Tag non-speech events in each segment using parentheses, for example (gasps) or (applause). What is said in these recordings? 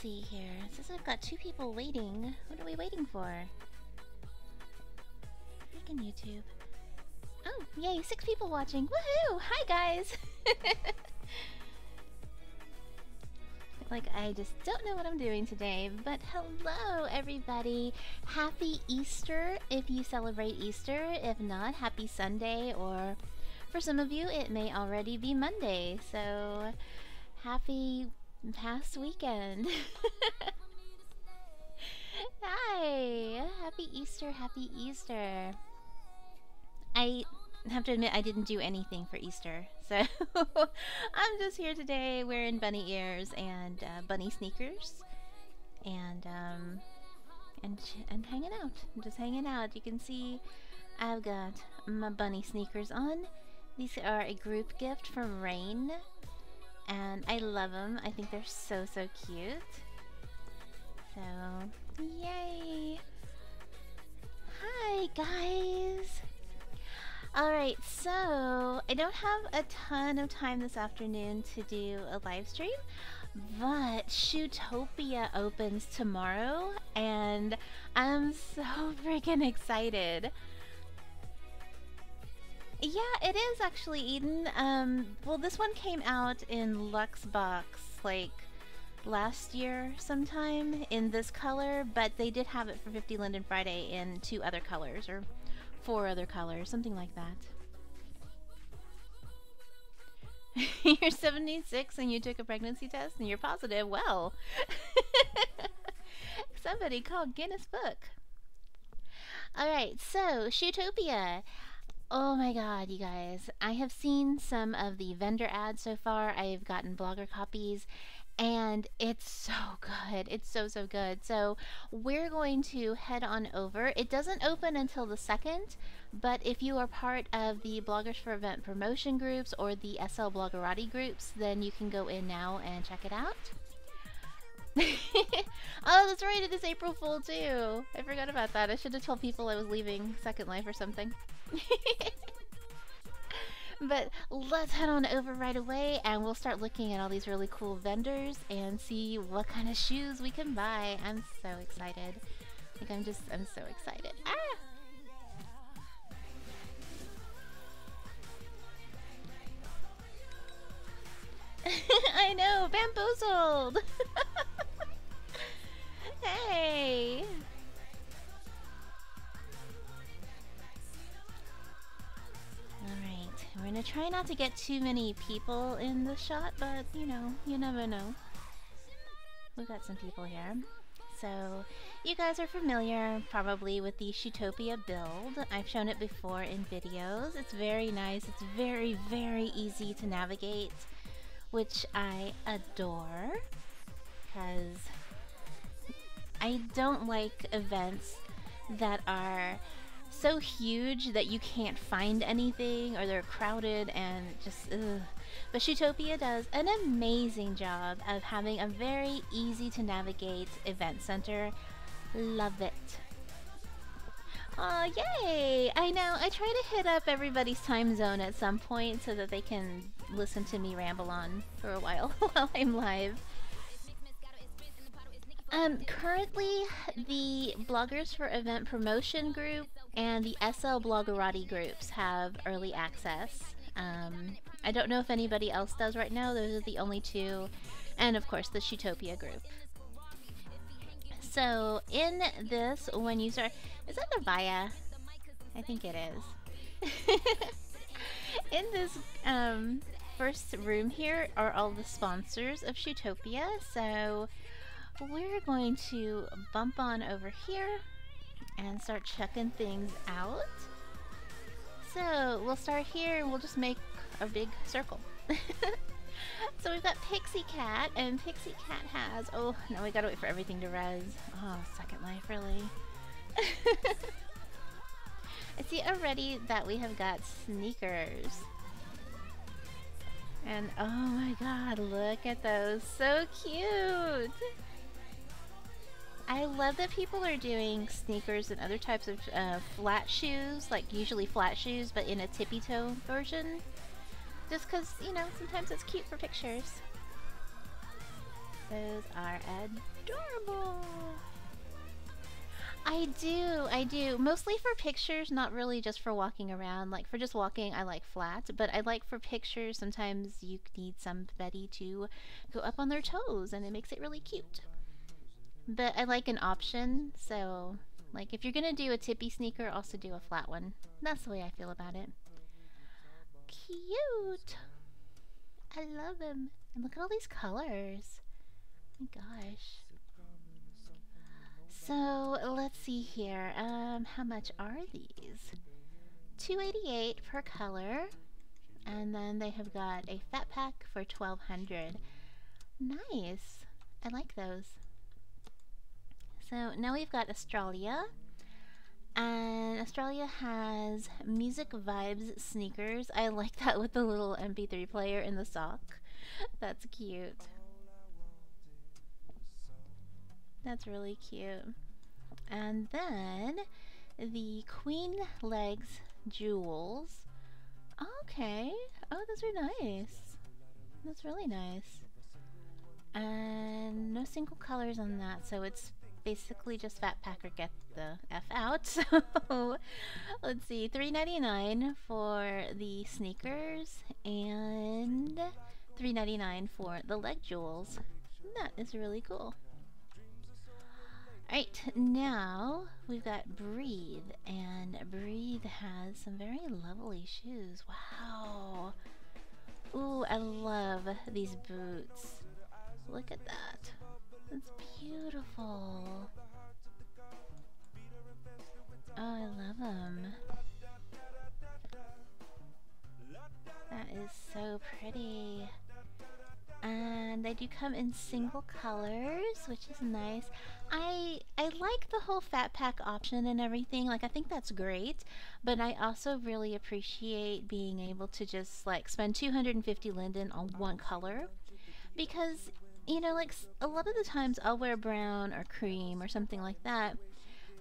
see here. Says I've got two people waiting. What are we waiting for? Freaking YouTube. Oh, yay, six people watching. Woohoo! Hi, guys! (laughs) like I just don't know what I'm doing today, but hello, everybody. Happy Easter if you celebrate Easter. If not, happy Sunday, or for some of you, it may already be Monday. So, happy past weekend. (laughs) Hi! Happy Easter, happy Easter. I have to admit, I didn't do anything for Easter, so (laughs) I'm just here today wearing bunny ears and uh, bunny sneakers, and um, and and hanging out. I'm just hanging out. You can see I've got my bunny sneakers on. These are a group gift from Rain and I love them. I think they're so, so cute. So, yay! Hi, guys! Alright, so I don't have a ton of time this afternoon to do a live stream, but Shoetopia opens tomorrow, and I'm so (laughs) freaking excited. Yeah, it is actually Eden. Um, well, this one came out in Luxbox like last year sometime in this color, but they did have it for 50 Linden Friday in two other colors or four other colors, something like that. (laughs) you're 76 and you took a pregnancy test and you're positive. Well, (laughs) somebody called Guinness Book. Alright, so Shoetopia. Oh my god, you guys. I have seen some of the vendor ads so far. I've gotten blogger copies and it's so (laughs) good. It's so, so good. So we're going to head on over. It doesn't open until the 2nd, but if you are part of the Bloggers for Event Promotion groups or the SL Bloggerati groups, then you can go in now and check it out. (laughs) oh, that's right, it is April Fool too. I forgot about that. I should have told people I was leaving Second Life or something. (laughs) but let's head on over right away and we'll start looking at all these really cool vendors and see what kind of shoes we can buy. I'm so excited. Like I'm just, I'm so excited. Ah! (laughs) I know, bamboozled! (laughs) hey! We're gonna try not to get too many people in the shot, but you know, you never know. We've got some people here. So, you guys are familiar probably with the Shoetopia build. I've shown it before in videos. It's very nice. It's very, very easy to navigate, which I adore. Because I don't like events that are so huge that you can't find anything or they're crowded and just ugh. But Shoetopia does an amazing job of having a very easy to navigate event center. Love it. Aw, yay! I know, I try to hit up everybody's time zone at some point so that they can listen to me ramble on for a while (laughs) while I'm live. Um, currently, the Bloggers for Event Promotion group and the SL Bloggerati groups have early access. Um, I don't know if anybody else does right now. Those are the only two. And of course, the Shoetopia group. So, in this, when you start... Is that Navaya? I think it is. (laughs) in this um, first room here are all the sponsors of Shoetopia. So, we're going to bump on over here and start checking things out. So we'll start here and we'll just make a big circle. (laughs) so we've got Pixie Cat, and Pixie Cat has... Oh, now we gotta wait for everything to res. Oh, Second Life, really? (laughs) I see already that we have got sneakers. And oh my god, look at those. So cute! I love that people are doing sneakers and other types of uh, flat shoes, like usually flat shoes, but in a tippy toe version. Just because, you know, sometimes it's cute for pictures. Those are adorable! I do, I do. Mostly for pictures, not really just for walking around. Like for just walking, I like flat, but I like for pictures, sometimes you need somebody to go up on their toes and it makes it really cute. But I like an option, so like if you're gonna do a tippy sneaker, also do a flat one. That's the way I feel about it. Cute! I love them. And look at all these colors. Oh my gosh. So let's see here. Um, how much are these? 288 per color. And then they have got a fat pack for 1200 Nice. I like those. So now we've got Australia. And Australia has Music Vibes sneakers. I like that with the little MP3 player in the sock. That's cute. That's really cute. And then the Queen Legs jewels. Okay. Oh, those are nice. That's really nice. And no single colors on that, so it's basically just Fat Packer get the F out. (laughs) So let's see, three ninety nine for the sneakers and three ninety nine for the leg jewels. That is really cool. Alright, now we've got Breathe, and Breathe has some very lovely shoes. Wow. Ooh, I love these boots. Look at that. It's beautiful. Oh, I love them. That is so pretty. And they do come in single colors, which is nice. I I like the whole fat pack option and everything. Like I think that's great, but I also really appreciate being able to just like spend 250 linden on one color because you know like a lot of the times I'll wear brown or cream or something like that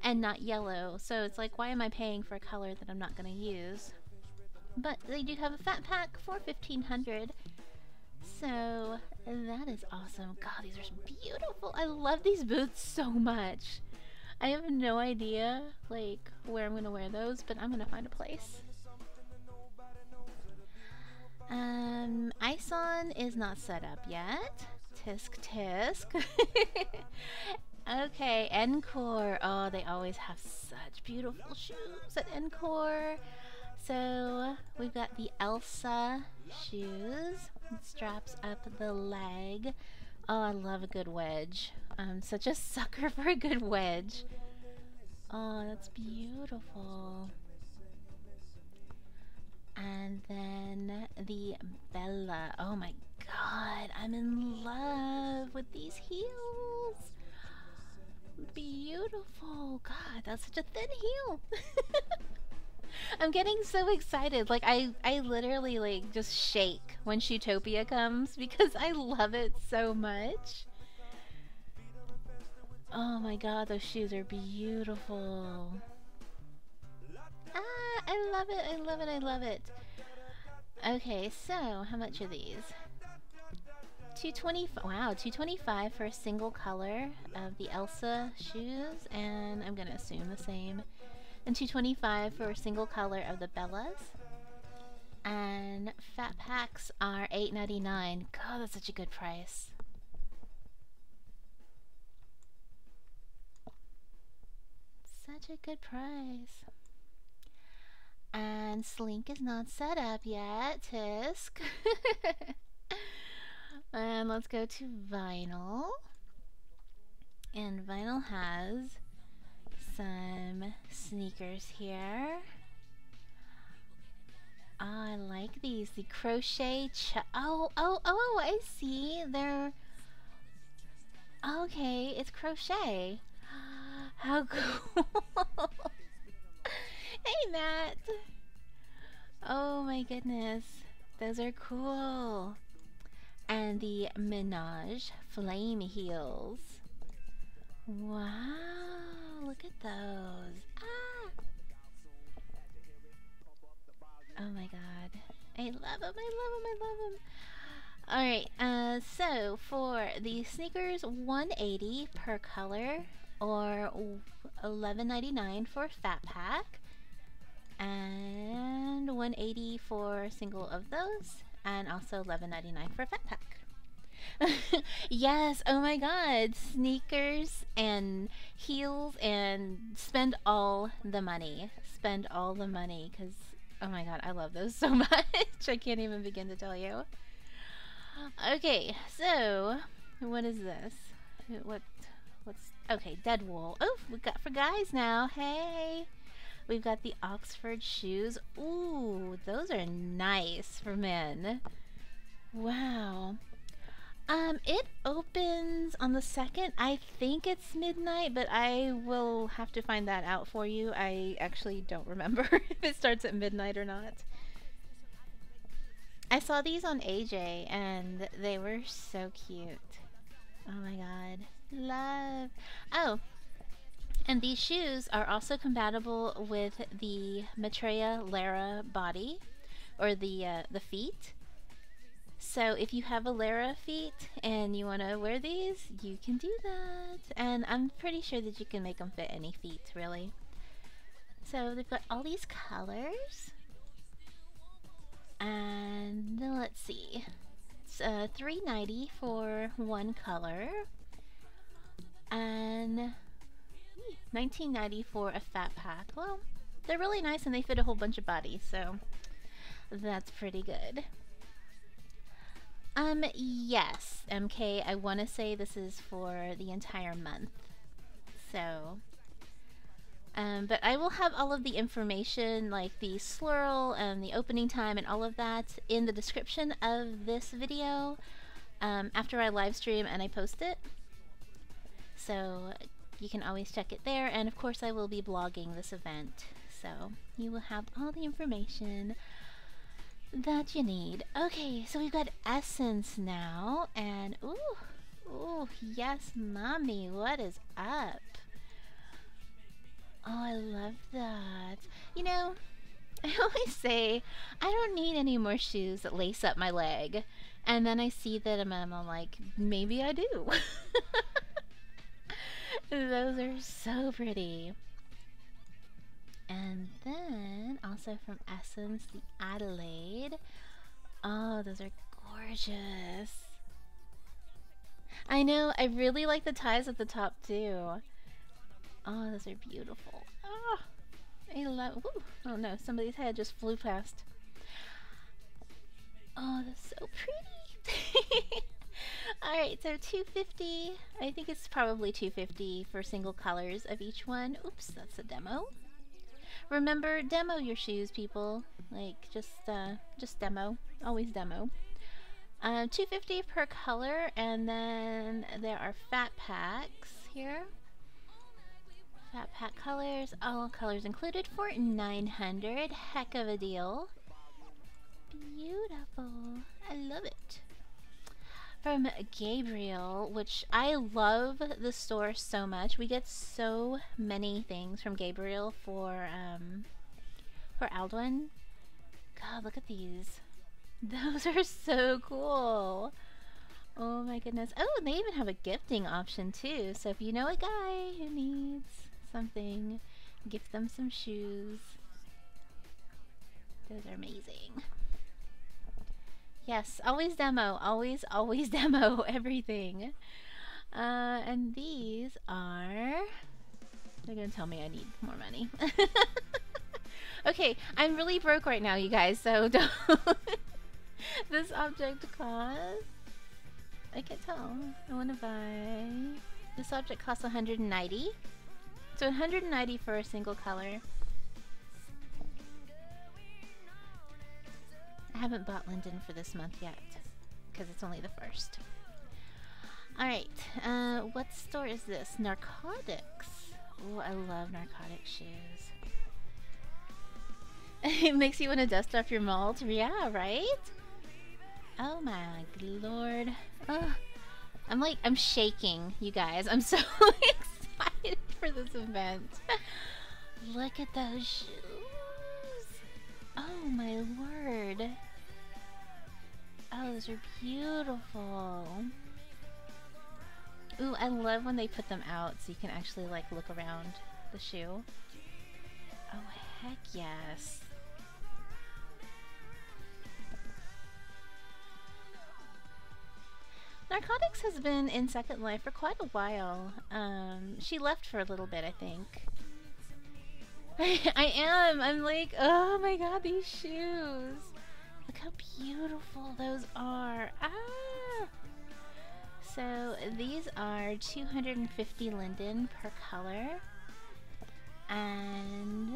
and not yellow. So it's like why am I paying for a color that I'm not going to use? But they do have a fat pack for 1500 so that is awesome. God, these are beautiful. I love these boots so much. I have no idea like where I'm gonna wear those, but I'm gonna find a place. Um, Ison is not set up yet. Tisk tisk. (laughs) okay, Encore. Oh, they always have such beautiful shoes at Encore. So we've got the Elsa shoes. It straps up the leg. Oh, I love a good wedge. I'm such a (laughs) sucker for a good wedge. Oh, that's beautiful. And then the Bella. Oh my god, I'm in love with these heels. Beautiful. God, that's such a thin heel. (laughs) I'm getting so excited. Like I I literally like just shake when Shoetopia comes because I love it so much. Oh my god, those shoes are beautiful. Ah, I love it. I love it. I love it. Okay, so how much are these? 225 wow 225 for a single color of the Elsa shoes and I'm gonna assume the same and 225 for a single color of the Bellas. And fat packs are 8.99. God, that's such a good price. Such a good price. And Slink is not set up yet, Tisk. (laughs) and let's go to Vinyl. And Vinyl has some sneakers here. I like these. The crochet Oh, oh, oh, I see. They're... Okay, it's crochet. (gasps) How cool. (laughs) hey, Matt. Oh my goodness. Those are cool. And the Menage Flame Heels. Wow, look at those. Ah! Oh my god. I love them, I love them, I love them. Alright, uh, so for the sneakers, 180 per color or 11.99 for fat pack and 180 for single of those and also 11.99 for a fat pack. (laughs) Yes oh my god sneakers and heels and spend all the money spend all the money because oh my god i love those (laughs) so much i can't even begin to tell you. Okay so what is this? What what's okay dead wool oh we got for guys now hey we've got the oxford shoes ooh those are nice for men wow um, it opens on the second. I think it's midnight, but I will have to find that out for you. I actually don't remember (laughs) if it starts at midnight or not. I saw these on AJ and they were so cute. Oh my god. Love. Oh, and these shoes are also compatible with the Maitreya Lara body or the uh, the feet. So if you have a Lara feet and you want to wear these, you can do that. And I'm pretty sure that you can make them fit any feet, really. So they've got all these colors. And let's see. It's uh, 390 for one color. And 1990 for a fat pack. Well, they're really nice and they fit a whole bunch of bodies, so that's pretty good. Um, yes, MK, I want to say this is for the entire month. So, um, but I will have all of the information, like the slurl and the opening time and all of that in the description of this video um, after I live stream and I post it. So you can always check it there. And of course I will be blogging this event. So you will have all the information that you need. Okay, so we've got essence now, and ooh, ooh, yes, mommy, what is up? Oh, I love that. You know, (laughs) I always say I don't need any more shoes that lace up my leg, and then I see that I'm, I'm like, maybe I do. (laughs) Those are so pretty. And then also from Essence, the Adelaide. Oh, those are gorgeous. I know, I really like the ties at the top too. Oh, those are beautiful. Oh, I love. Woo. Oh no, somebody's head just flew past. Oh, that's so pretty. (laughs) Alright, so 250. I think it's probably 250 for single colors of each one. Oops, that's a demo. Remember, demo your shoes, people. Like, just, uh, just demo. Always demo. Uh, 250 per color, and then there are fat packs here. Fat pack colors, all colors included for 900. Heck of a deal. Beautiful. I love it from Gabriel, which I love the store so much. We get so many things from Gabriel for um for Alduin. God, look at these. (laughs) Those are so cool. Oh my goodness. Oh, they even have a gifting option too. So if you know a guy who needs something, gift them some shoes. Those are amazing. Yes, always demo. Always, always (laughs) demo everything. Uh, and these are... They're gonna tell me I need more money. (laughs) okay, I'm really broke right now, you guys, so (laughs) don't... this object costs... I can't tell. I want to buy... This object costs 190. So 190 for a single color. I haven't bought Linden for this month yet because it's only the first. Alright, uh, what store is this? Narcotics. Oh, I love narcotic shoes. (laughs) it makes you want to dust off your malt. Yeah, right? Oh my lord. Ugh. I'm like, I'm shaking, you guys. I'm (laughs) so excited for this event. Look at those shoes. Oh my word. Oh, those are beautiful. Ooh, I love when they put them out so you can actually like look around the shoe. Oh, heck yes. Narcotics has been in Second Life for quite a while. Um, she left for a little bit, I think. (laughs) I am. I'm like, oh my god, these shoes. Look how beautiful those are. Ah! So these are 250 linden per color. And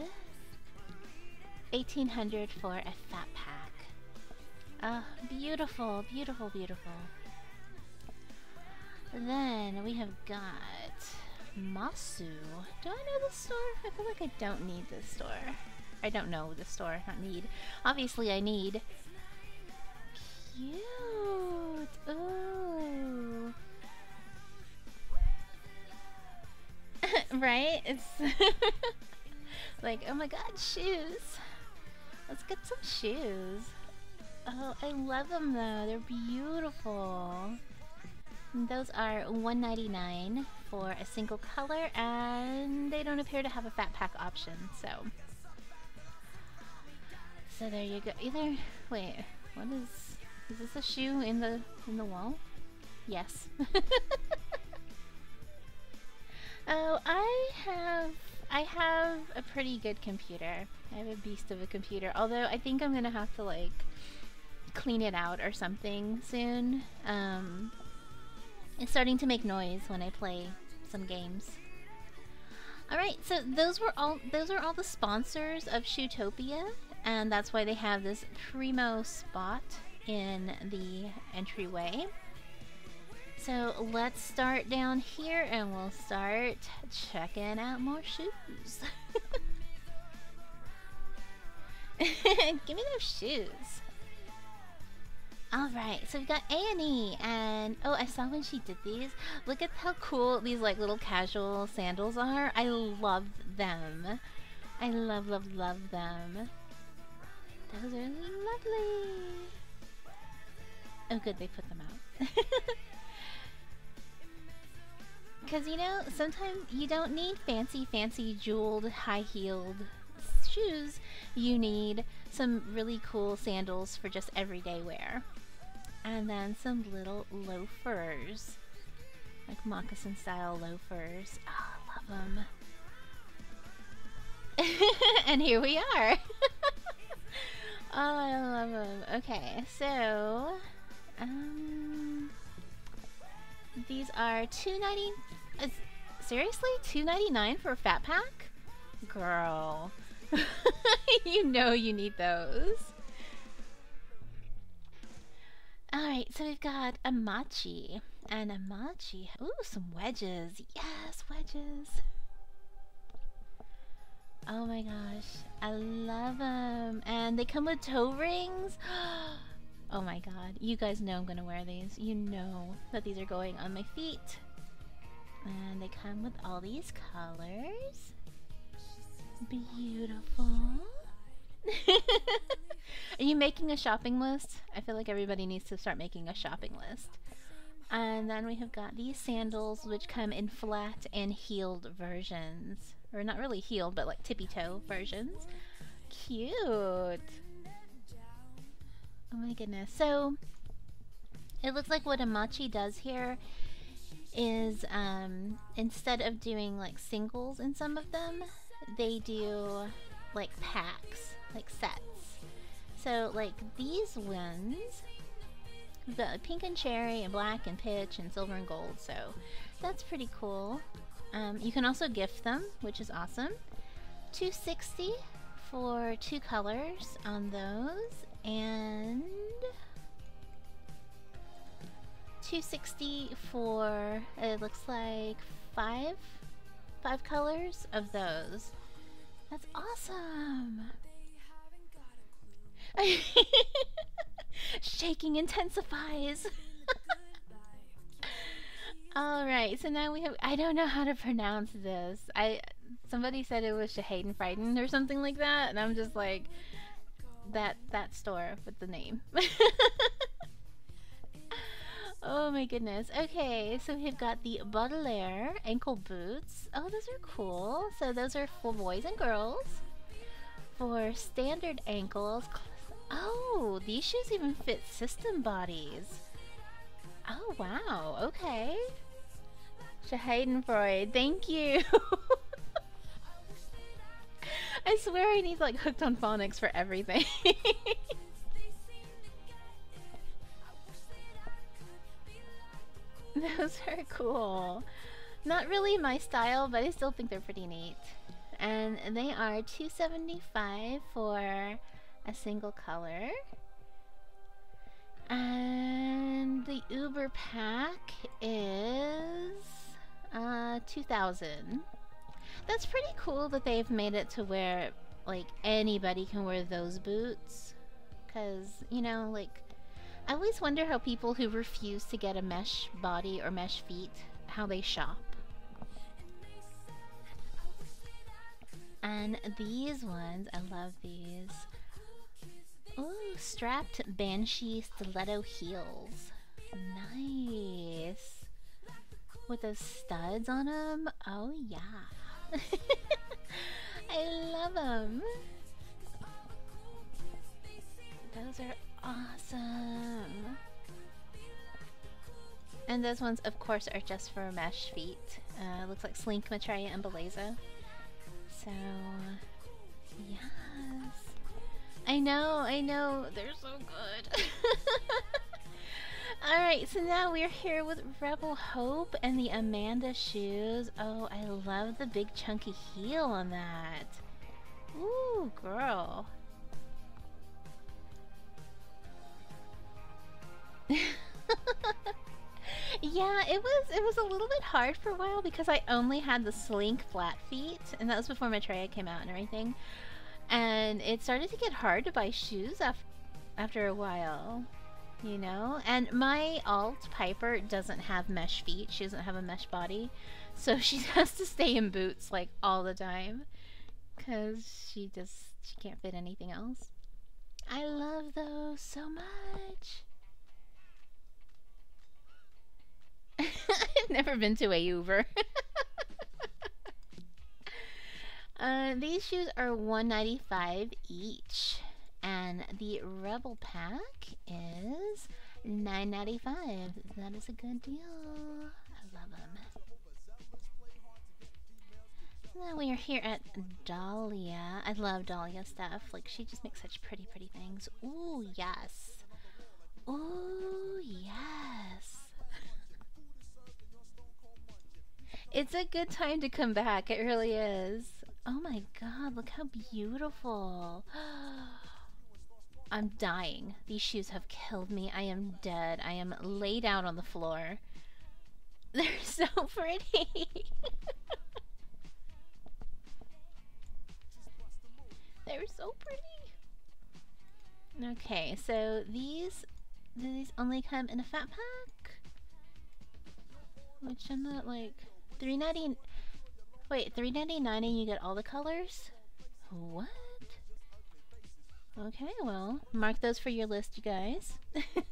1800 for a fat pack. Ah, oh, beautiful, beautiful, beautiful. Then we have got Masu. Do I know this store? I feel like I don't need this store. I don't know the store, not need. Obviously I need. Cute! Ooh! (laughs) right? It's (laughs) like, oh my god, shoes! Let's get some shoes. Oh, I love them though. They're beautiful. Those are 199 for a single color, and they don't appear to have a fat pack option, so... So there you go. Either... Wait, what is... Is this a shoe in the in the wall? Yes. (laughs) oh, I have... I have a pretty good computer. I have a beast of a computer, although I think I'm gonna have to, like, clean it out or something soon. Um, it's starting to make noise when I play some games. Alright, so those were all those are all the sponsors of Shoetopia, and that's why they have this primo spot in the entryway. So let's start down here and we'll start checking out more shoes. (laughs) Give me those shoes. Alright, so we've got Annie, and oh, I saw when she did these. Look at how cool these like little casual sandals are. I love them. I love, love, love them. Those are lovely. Oh good, they put them out. (laughs) Because, you know, sometimes you don't need fancy, fancy jeweled, high-heeled shoes. You need some really cool sandals for just everyday wear. And then some little loafers. Like moccasin style loafers. Oh, I love them. (laughs) and here we are. (laughs) oh, I love them. Okay, so... Um, these are two ninety. Seriously, two ninety nine for a fat pack? Girl, (laughs) you know you need those. Alright, so we've got a machi. And a machi. Ooh, some wedges. Yes, wedges. Oh my gosh. I love them. And they come with toe rings. (gasps) oh my god. You guys know I'm gonna wear these. You know that these are going on my feet. And they come with all these colors. Beautiful. (laughs) Are you making a shopping list? I feel like everybody needs to start making a shopping list. And then we have got these sandals, which come in flat and heeled versions. Or not really heeled, but like tippy toe versions. Cute. Oh my goodness. So, it looks like what Amachi does here is um, instead of doing like singles in some of them, they do like packs like sets. So like these ones, we've got pink and cherry and black and pitch and silver and gold. So that's pretty cool. Um, you can also gift them, which is awesome. 260 for two colors on those and 260 for it looks like five five colors of those. That's awesome. (laughs) Shaking intensifies. (laughs) All right, so now we have. I don't know how to pronounce this. I somebody said it was Shahayden Frightened or something like that, and I'm just like that that store with the name. (laughs) oh my goodness. Okay, so we've got the Baudelaire ankle boots. Oh, those are cool. So those are for boys and girls. For standard ankles. Oh, these shoes even fit system bodies. Oh, wow. Okay. Freud, thank you. (laughs) (laughs) I swear I need like hooked on phonics for everything. (laughs) Those are cool. Not really my style, but I still think they're pretty neat. And they are 275 for a single color. And the Uber pack is uh, 2000. That's pretty cool that they've made it to where like anybody can wear those boots. Cause, you know, like I always wonder how people who refuse to get a mesh body or mesh feet, how they shop. And these ones, I love these. Ooh, strapped Banshee stiletto heels. Nice. With those studs on them? Oh yeah. (laughs) I love them. Those are awesome. And those ones, of course, are just for mesh feet. Uh, looks like Slink, Maitreya, and Belleza. So, yes. I know, I know. They're so good. (laughs) Alright, so now we're here with Rebel Hope and the Amanda shoes. Oh, I love the big chunky heel on that. Ooh, girl. (laughs) yeah, it was it was a little bit hard for a while because I only had the slink flat feet, and that was before Maitreya came out and everything. And it started to get hard to buy shoes after after a while, you know. And my alt Piper doesn't have mesh feet; she doesn't have a mesh body, so (laughs) she has to stay in boots like all the time because she just she can't fit anything else. I love those so much. (laughs) I've never been to a Uber. (laughs) uh, these shoes are 195 each, and the Rebel pack is 995. That is a good deal. I love them. Now we are here at Dahlia. I love Dahlia stuff. Like, she just makes such pretty, pretty things. Ooh, yes. Ooh, yes. (laughs) It's a good time to come back. It really is. Oh my god, look how beautiful. (gasps) Oh, I'm dying. These shoes have killed me. I am dead. I am laid out on the floor. (laughs) They're so pretty. (laughs) They're so pretty. Okay, so these do these only come in a fat pack? Which I'm not like Three ninety. Wait, three ninety nine, and you get all the colors. What? Okay, well, mark those for your list, you guys. (laughs)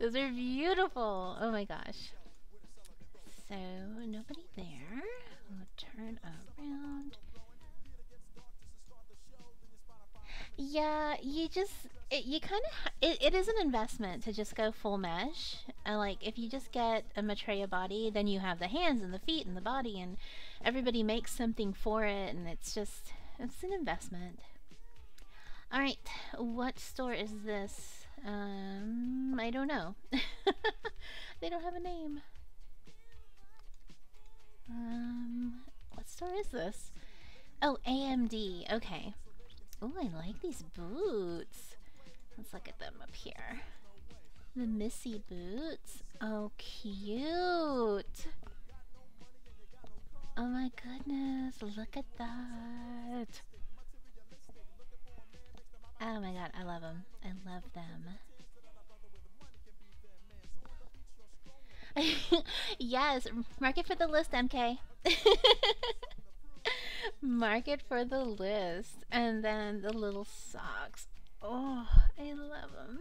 those are beautiful. Oh my gosh. So nobody there. We'll turn around. Yeah, you just it, you kind of it, it is an investment to just go full mesh. And like if you just get a Maitreya body, then you have the hands and the feet and the body, and everybody makes something for it, and it's just it's an investment. All right, what store is this? Um, I don't know. (laughs) they don't have a name. Um, what store is this? Oh, AMD. Okay. Oh, I like these boots. Let's look at them up here. The Missy boots. Oh, cute. Oh my goodness, look at that. Oh my god, I love them. I love them. (laughs) yes, mark it for the list, MK. (laughs) mark it for the list. And then the little socks. Oh, I love them.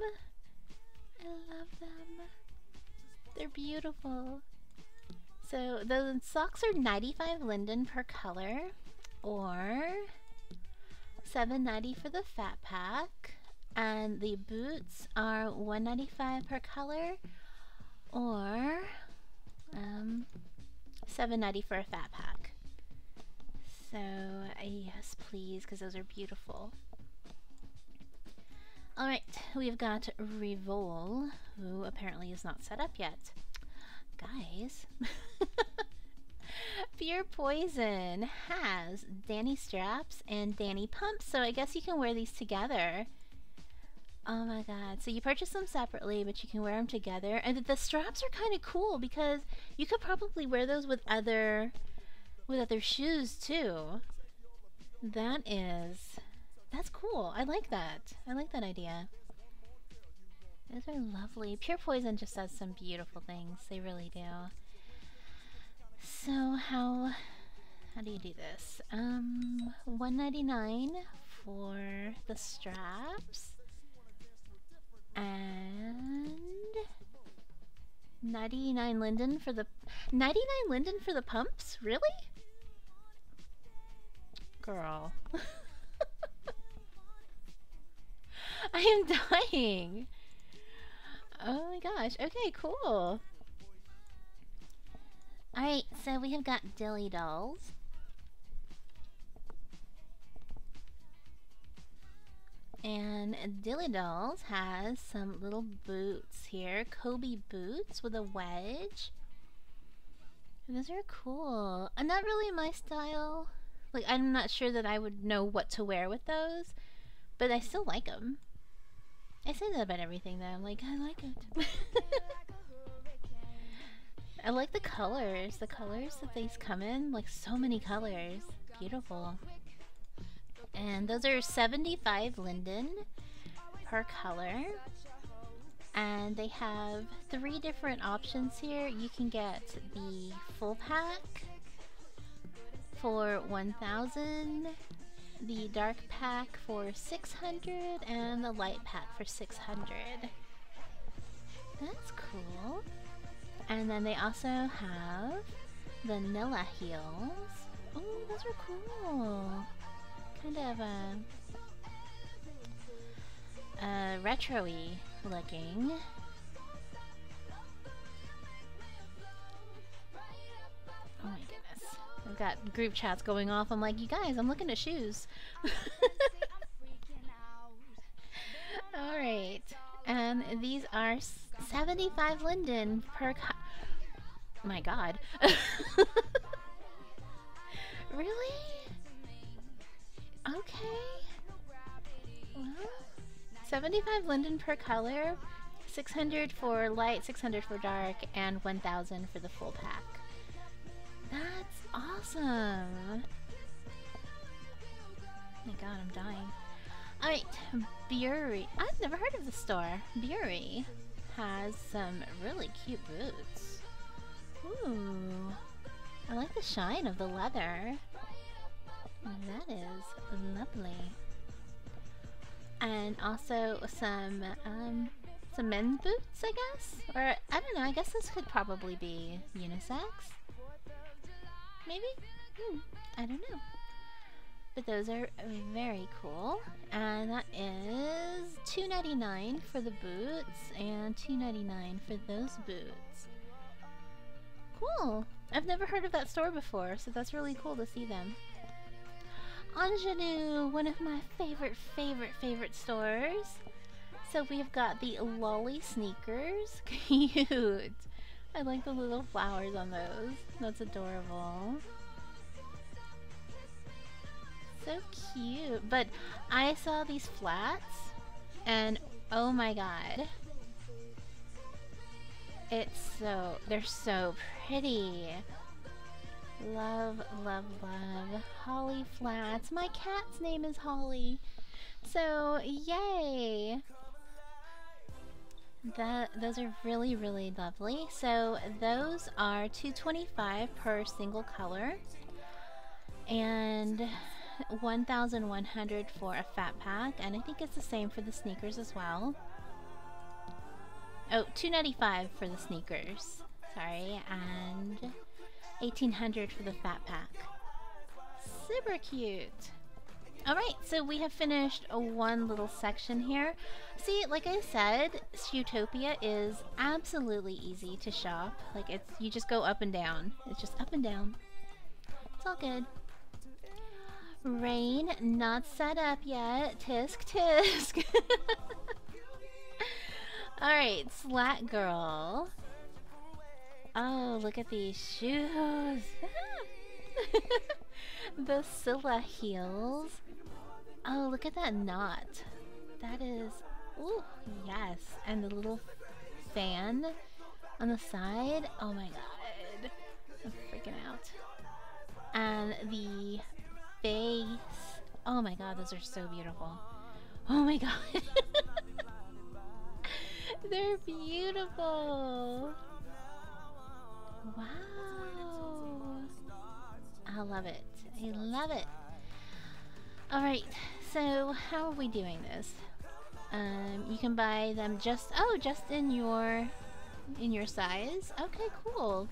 I love them. They're beautiful. So the socks are 95 linden per color or 7.90 for the fat pack and the boots are 195 per color or um 7.90 for a fat pack. So yes, please, because those are beautiful. Alright, we've got Revol, who apparently is not set up yet. Guys, (laughs) Pure Poison has Danny straps and Danny pumps, so I guess you can wear these together. Oh my god. So you purchase them separately, but you can wear them together. And the straps are kind of cool because you could probably wear those with other with other shoes too. That is that's cool. I like that. I like that idea. Those are lovely. Pure Poison just does some beautiful things. They really do. So how how do you do this? Um 199 for the straps and 99 linden for the 99 linden for the pumps? Really? Girl. (laughs) I am dying. Oh my gosh. Okay, cool. Alright, so we have got Dilly Dolls. And Dilly Dolls has some little boots here. Kobe boots with a wedge. Those are cool. And not really my style. Like, I'm not sure that I would know what to wear with those. But I still like them. I say that about everything though. I'm like, I like it. (laughs) I like the colors. The colors that these come in. Like, so many colors. Beautiful. And those are 75 linden per color. And they have three different options here. You can get the full pack for 1000 the dark pack for 600 and the light pack for 600 that's cool and then they also have vanilla heels oh those are cool kind of a, a retro-y looking. Oh my goodness. I've got group chats going off. I'm like, you guys, I'm looking at shoes. (laughs) Alright. And these are 75 linden per My god. (laughs) really? Okay. Well, 75 linden per color, 600 for light, 600 for dark, and 1000 for the full pack. That's awesome. My god, I'm dying. Alright, Bury. I've never heard of the store. Bury has some really cute boots. Ooh. I like the shine of the leather. That is lovely. And also some um, some men's boots, I guess? Or, I don't know, I guess this could probably be unisex. Maybe? Hmm, I don't know. But those are very cool. And that is $2.99 for the boots and $2.99 for those boots. Cool. I've never heard of that store before, so that's really cool to see them. Ingenue, one of my favorite, favorite, favorite stores. So we've got the Lolly sneakers. (laughs) Cute. I like the little flowers on those. That's adorable. So cute. But I saw these flats and oh my god. It's so, they're so pretty. Love, love, love. Holly Flats. My cat's name is Holly. So, yay! That those are really really lovely. So those are 225 per single color and 1100 for a fat pack and I think it's the same for the sneakers as well. Oh, 295 for the sneakers. Sorry, and 1800 for the fat pack. Super cute. Alright, so we have finished one little section here. See, like I said, Shoetopia is absolutely easy to shop. Like, it's you just go up and down. It's just up and down. It's all good. Rain, not set up yet. Tisk, tisk. (laughs) Alright, Slat Girl. Oh, look at these shoes. (laughs) the Scylla heels. Oh, look at that knot. That is... Ooh, yes. And the little fan on the side. Oh my god. I'm freaking out. And the face. Oh my god, those are so beautiful. Oh my god. (laughs) They're beautiful. Wow. I love it. I love it. Alright, so how are we doing this? Um, you can buy them just, oh, just in your, in your size. Okay, cool.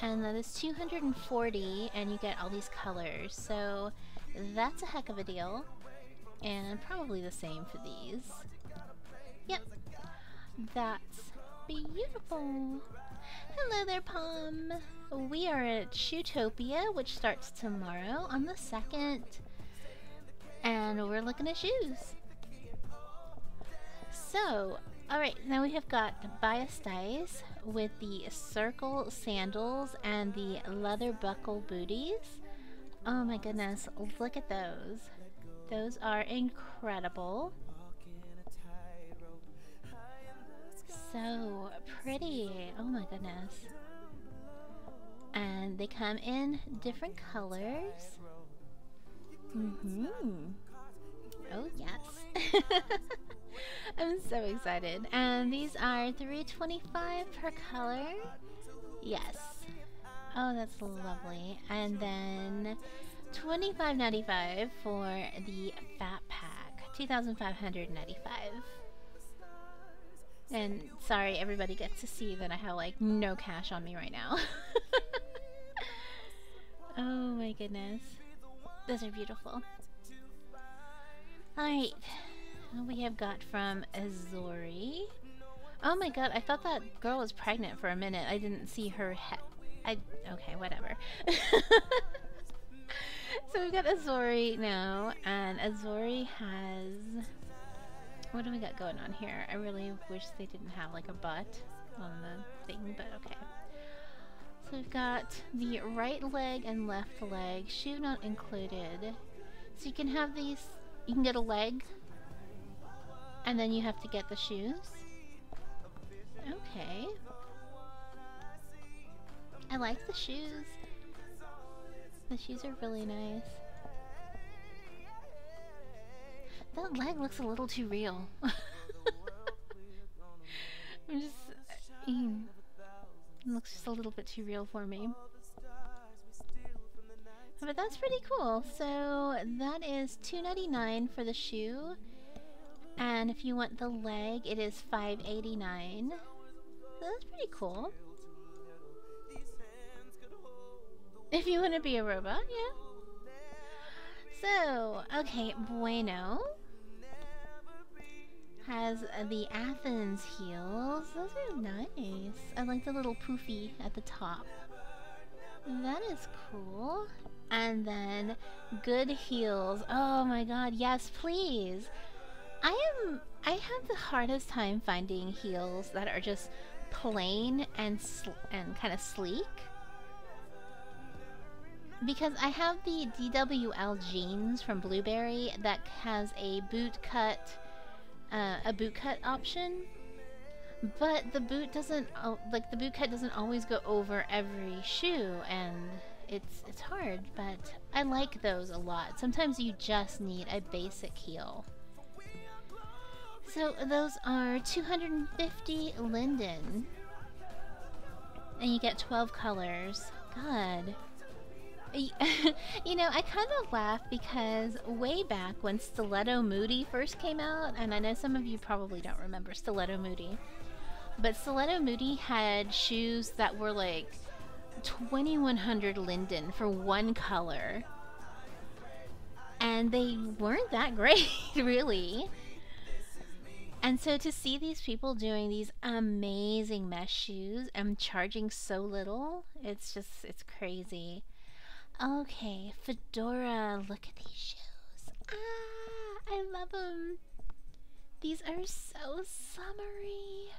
And that is 240 and you get all these colors. So that's a heck of a deal. And probably the same for these. Yep. That's beautiful. Hello there, Palm. We are at Shoetopia, which starts tomorrow on the 2nd. And we're looking at shoes. So, alright, now we have got Biastice with the circle sandals and the leather buckle booties. Oh my goodness, look at those. Those are incredible. So pretty. Oh my goodness. And they come in different colors. Mm-hmm. Oh yes. (laughs) I'm so excited. And these are 325 per color. Yes. Oh, that's lovely. And then 25.95 for the fat pack. 2595. And sorry, everybody gets to see that I have like no cash on me right now. (laughs) oh my goodness. Those are beautiful. Alright. We have got from Azori. Oh my god, I thought that girl was pregnant for a minute. I didn't see her head. I. Okay, whatever. (laughs) so we've got Azori now, and Azori has what do we got going on here? I really wish they didn't have like a butt on the thing, but okay. So we've got the right leg and left leg, shoe not included. So you can have these, you can get a leg, and then you have to get the shoes. Okay. I like the shoes. The shoes are really nice. That leg looks a little too real. (laughs) I'm just... Mm, it looks just a little bit too real for me. But that's pretty cool. So that is $2.99 for the shoe. And if you want the leg, it is $5.89. So that's pretty cool. If you want to be a robot, yeah. So, okay, bueno has the Athens heels. Those are nice. I like the little poofy at the top. That is cool. And then good heels. Oh my god, yes, please. I am I have the hardest time finding heels that are just plain and and kind of sleek. because I have the DWL jeans from Blueberry that has a boot cut, uh, a boot cut option, but the boot doesn't like the boot cut doesn't always go over every shoe, and it's it's hard. But I like those a lot. Sometimes you just need a basic heel. So those are 250 linden. And you get 12 colors. God. (laughs) you know, I kind of laugh because way back when Stiletto Moody first came out, and I know some of you probably don't remember Stiletto Moody, but Stiletto Moody had shoes that were like 2100 linden for one color. And they weren't that great, (laughs) really. And so to see these people doing these amazing mesh shoes and charging so little, it's just, it's crazy. Okay, Fedora, look at these shoes. Ah, I love them. These are so summery.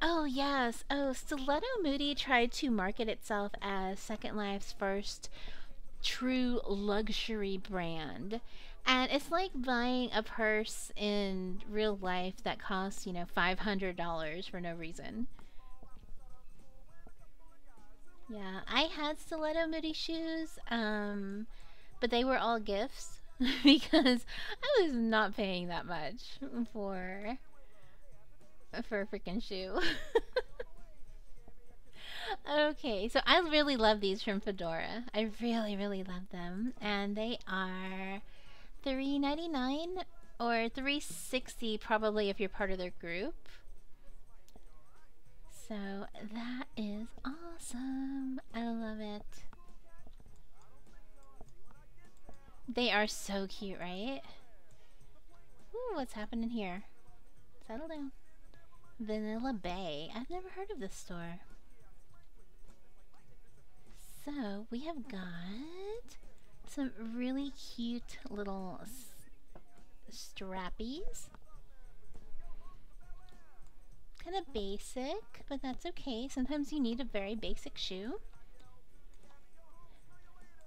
Oh, yes. Oh, Stiletto Moody tried to market itself as Second Life's first true luxury brand. And it's like buying a purse in real life that costs, you know, $500 for no reason. Yeah, I had stiletto moody shoes, um, but they were all gifts (laughs) because I was not paying that much for for a freaking shoe. (laughs) okay, so I really love these from Fedora. I really, really love them, and they are three ninety nine or three sixty probably if you're part of their group. So that is awesome. I love it. They are so cute, right? Ooh, what's happening here? Settle down. Vanilla Bay. I've never heard of this store. So, we have got some really cute little strappies. Kind of basic, but that's okay. Sometimes you need a very basic shoe.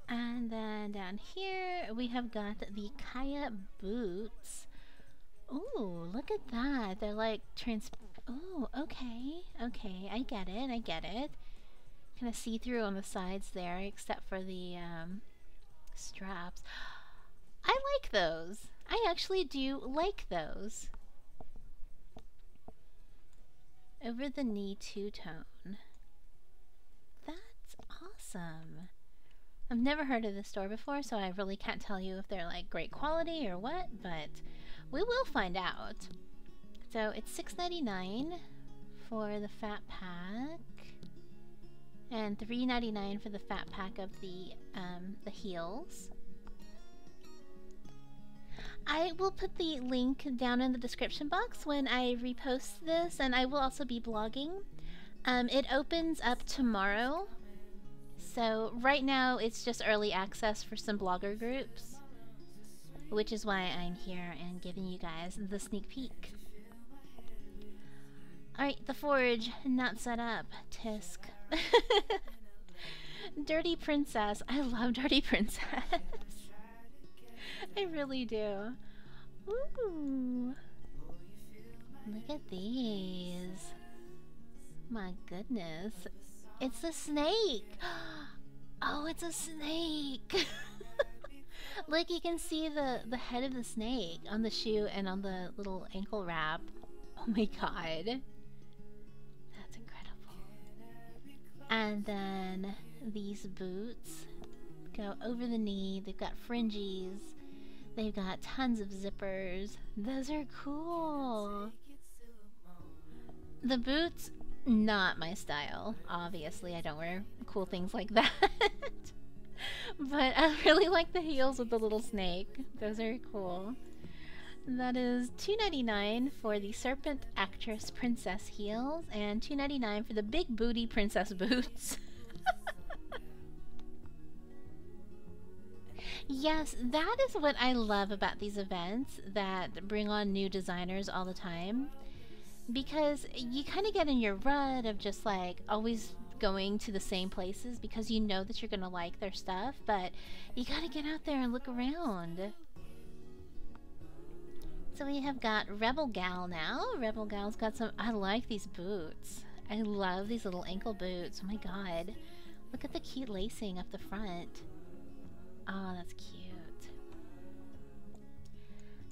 And then down here, we have got the Kaya boots. Ooh, look at that. They're like trans... Oh, okay. Okay, I get it. I get it. Kind of see-through on the sides there, except for the, um, straps. I like those. I actually do like those. Over the knee two-tone. That's awesome. I've never heard of this store before, so I really can't tell you if they're like great quality or what, but we will find out. So it's $6.99 for the fat pack and $3.99 for the fat pack of the um, the heels. I will put the link down in the description box when I repost this, and I will also be blogging. Um, it opens up tomorrow, so right now it's just early access for some blogger groups, which is why I'm here and giving you guys the sneak peek. Alright, the forge, not set up. Tisk. (laughs) Dirty Princess. I love Dirty Princess. (laughs) I really do. Ooh. Look at these. My goodness. It's a snake. (gasps) Oh, it's a snake. (laughs) Look, you can see the, the head of the snake on the shoe and on the little ankle wrap. Oh my god. And then these boots go over the knee. They've got fringes. They've got tons of zippers. Those are cool. The boots, not my style. Obviously, I don't wear cool things like (laughs) that. but I really like the heels with the little snake. Those are cool. That is $2.99 for the Serpent Actress Princess heels and $2.99 for the Big Booty Princess boots. (laughs) Yes, that is what I love about these events that bring on new designers all the time. Because you kind of get in your rut of just like always going to the same places because you know that you're gonna like their stuff, but you gotta get out there and look around. So we have got Rebel Gal now. Rebel Gal's got some... I like these boots. I love these little ankle boots. Oh my god. Look at the cute lacing up the front. Oh, that's cute.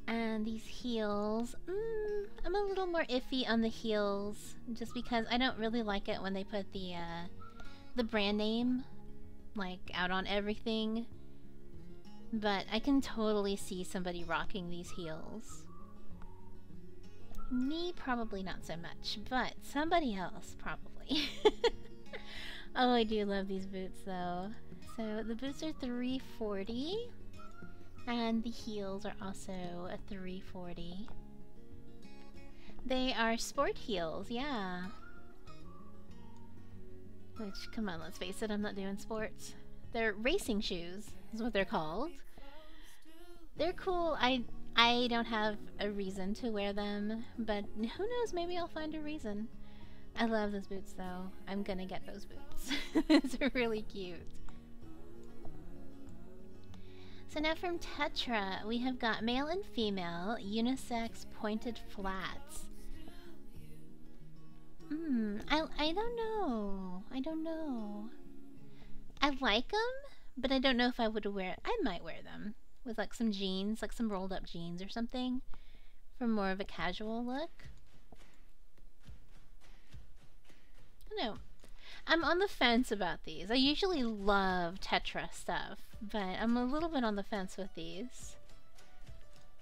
And these heels. Mm, I'm a little more iffy on the heels. Just because I don't really like it when they put the, uh, the brand name, like, out on everything. But I can totally see somebody rocking these heels. Me, probably not so much, but somebody else, probably. (laughs) oh, I do love these boots, though. So, the boots are 340 and the heels are also a 340. They are sport heels, yeah. Which, come on, let's face it, I'm not doing sports. They're racing shoes, is what they're called. They're cool. I I don't have a reason to wear them, but who knows, maybe I'll find a reason. I love those boots though. I'm gonna get those boots. (laughs) They're really cute. So now from Tetra, we have got male and female unisex pointed flats. Hmm, I, I don't know. I don't know. I like them, but I don't know if I would wear I might wear them with like some jeans, like some rolled up jeans or something for more of a casual look. I know. I'm on the fence about these. I usually love Tetra stuff, but I'm a little bit on the fence with these.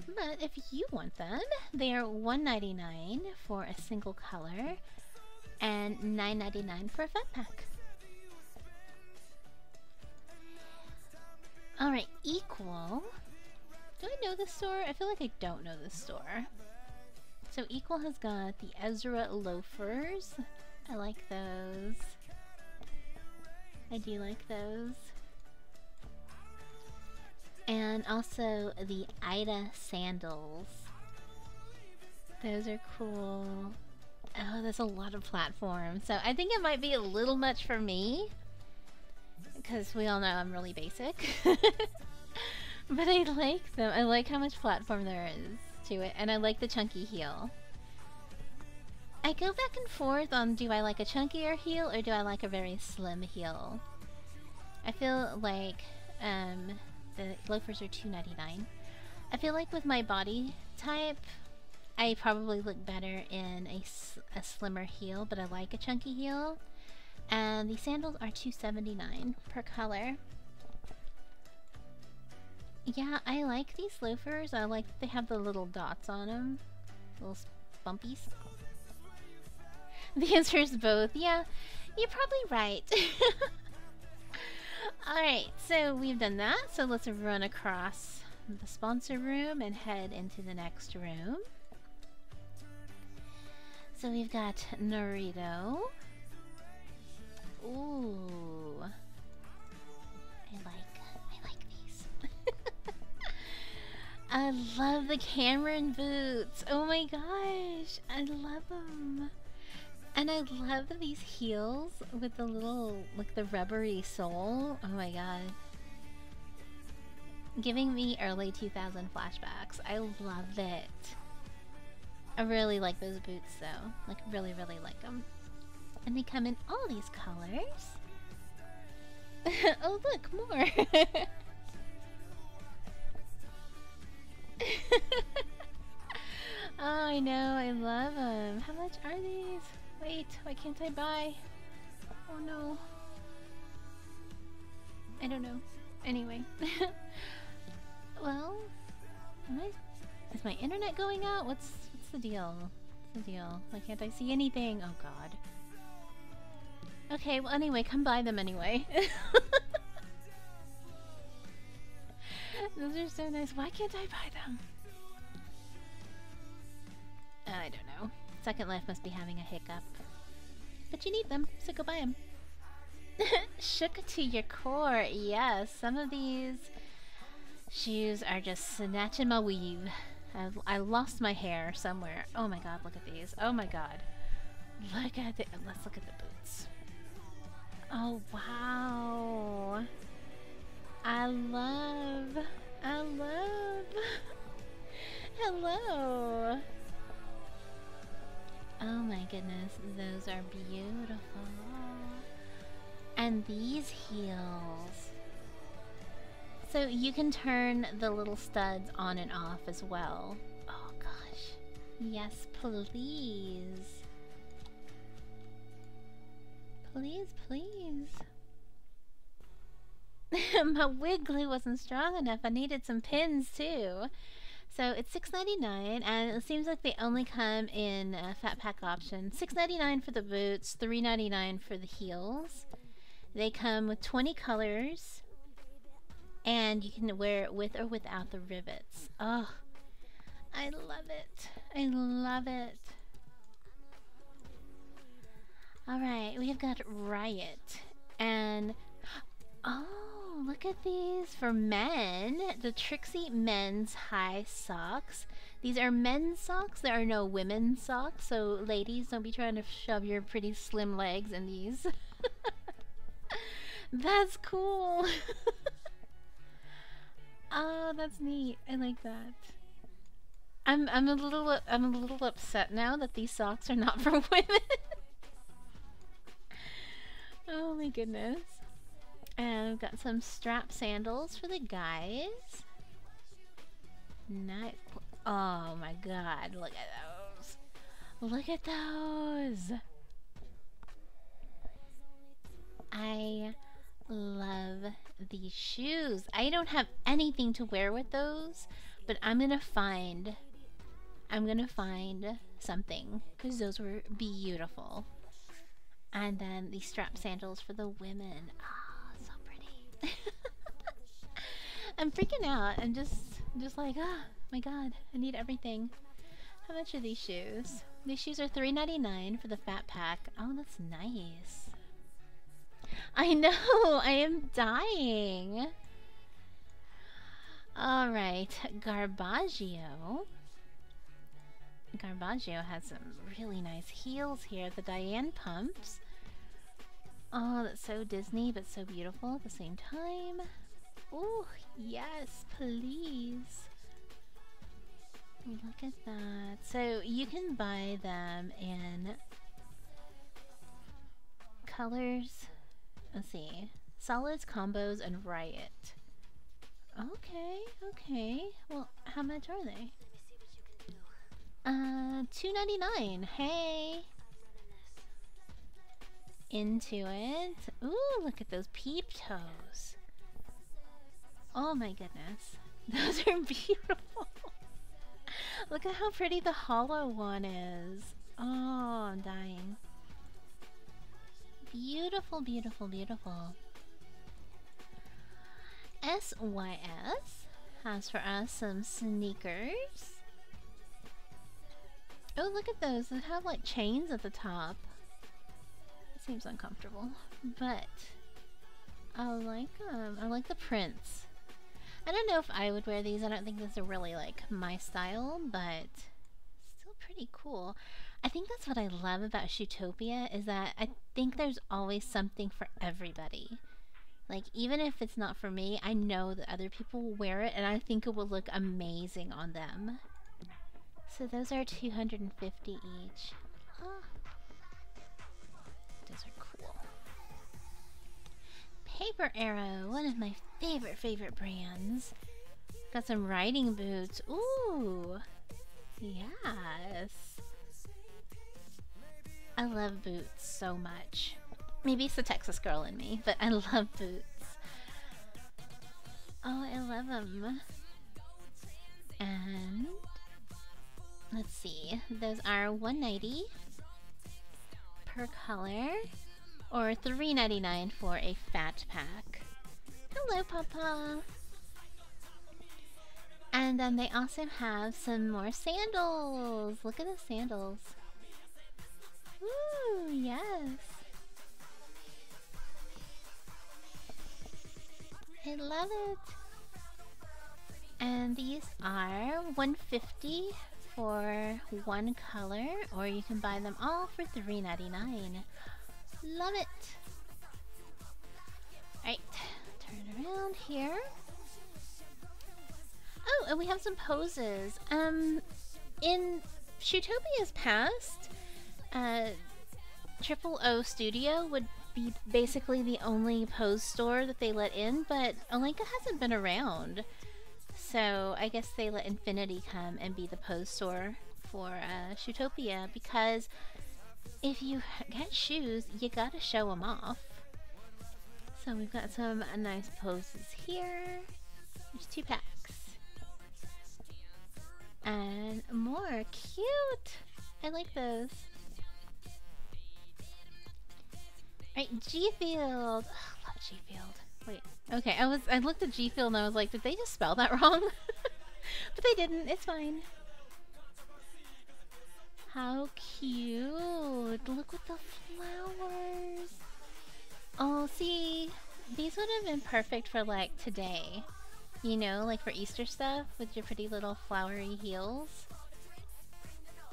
But if you want them, they are $1.99 for a single color and $9.99 for a fat pack. Alright, Equal. Do I know this store? I feel like I don't know this store. So Equal has got the Ezra loafers. I like those. I do like those. And also the Ida sandals. Those are cool. Oh, there's a lot of platforms. So I think it might be a little much for me. Because we all know I'm really basic. (laughs) but I like them. I like how much platform there is to it. And I like the chunky heel. I go back and forth on do I like a chunkier heel or do I like a very slim heel. I feel like um, the loafers are $2.99. I feel like with my body type, I probably look better in a, a slimmer heel, but I like a chunky heel. And the sandals are $2.79 per color. Yeah, I like these loafers. I like they have the little dots on them. Little bumpies. (laughs) The answer is both. Yeah, you're probably right. (laughs) Alright, so we've done that. So let's run across the sponsor room and head into the next room. So we've got Narito. Ooh. I like, I like these. (laughs) I love the Cameron boots. Oh my gosh. I love them. And I love these heels with the little, like the rubbery sole. Oh my god. Giving me early 2000 flashbacks. I love it. I really like those boots though. Like really, really like them. And they come in all these colors. (laughs) oh look, more! (laughs) oh, I know, I love them. How much are these? Wait, why can't I buy? Oh no. I don't know. Anyway. (laughs) well, I, is my internet going out? What's what's the deal? What's the deal? Why can't I see anything? Oh god. Okay, well anyway, come buy them anyway. (laughs) Those are so nice. Why can't I buy them? I don't know. Second Life must be having a hiccup. But you need them, so go buy them. (laughs) Shook to your core. Yes, some of these shoes are just snatching my weave. I've, I lost my hair somewhere. Oh my god, look at these. Oh my god. Look at the- let's look at the boots. Oh, wow. I love, I love. Hello. Oh my goodness, those are beautiful. And these heels. So you can turn the little studs on and off as well. Oh gosh. Yes, please. Please, please. (laughs) My wig glue wasn't strong enough. I needed some pins too. So it's $6.99 and it seems like they only come in a fat pack option. $6.99 for the boots, $3.99 for the heels. They come with 20 colors and you can wear it with or without the rivets. Oh, I love it. I love it. Alright, we've got Riot. And, oh, look at these for men. The Trixie Men's High Socks. These are men's socks. There are no women's socks. So, ladies, don't be trying to shove your pretty slim legs in these. (laughs) That's cool. (laughs) oh, that's neat. I like that. I'm I'm a little I'm a little upset now that these socks are not (laughs) for women. Oh my goodness. And we've got some strap sandals for the guys. Nice. Oh my god, look at those. Look at those. I love these shoes. I don't have anything to wear with those, but I'm gonna find I'm gonna find something because those were beautiful. And then these strap sandals for the women. Ah, oh, so pretty. (laughs) I'm freaking out. I'm just just like, ah, oh, my god, I need everything. How much are these shoes? These shoes are $3.99 for the fat pack. Oh, that's nice. I (laughs) know, I am dying. Alright, Garbaggio. Garbaggio has some really nice heels here. The Diane pumps. Oh, that's so Disney, but so beautiful at the same time. Oh, yes, please. Look at that. So you can buy them in colors. Let's see. Solids, combos, and riot. Okay, okay. Well, how much are they? Uh, two ninety nine. Hey. Into it. Ooh, look at those peep toes. Oh my goodness. (laughs) Those are beautiful. (laughs) look at how pretty the hollow one is. Oh, I'm dying. Beautiful, beautiful, beautiful. SYS has for us some sneakers. Oh, look at those. They have like chains at the top. It seems uncomfortable, but I like them. I like the prints. I don't know if I would wear these. I don't think these are really like my style, but still pretty cool. I think that's what I love about Shoetopia is that I think there's always something for everybody. Like even if it's not for me, I know that other people will wear it and I think it will look amazing on them. So those are 250 each. Oh. Those are cool. Paper Arrow, one of my favorite, favorite brands. Got some riding boots. Ooh. Yes. I love boots so much. Maybe it's the Texas girl in me, but I love boots. Oh, I love them. And Let's see. Those are 190 per color or 3.99 for a fat pack. Hello, Papa. And then they also have some more sandals. Look at the sandals. Ooh, yes. I love it. And these are 150 for one color, or you can buy them all for $3.99. Love it! Alright, turn around here. Oh, and we have some poses. Um, in Shoetopia's past, uh, Triple O Studio would be basically the only pose store that they let in, but Olenka hasn't been around. So I guess they let Infinity come and be the pose store for uh, Shoetopia because if you get shoes, you gotta show them off. So we've got some nice poses here. There's two packs. And more. Cute! I like those. Right, G-Field! Oh, love G-Field. Wait, okay, I was- I looked at G-Field and I was like, did they just spell that (laughs) wrong? but they didn't, it's fine. How cute! Look at the flowers! Oh, see, these would have been perfect for like today. You know, like for Easter stuff with your pretty little flowery heels.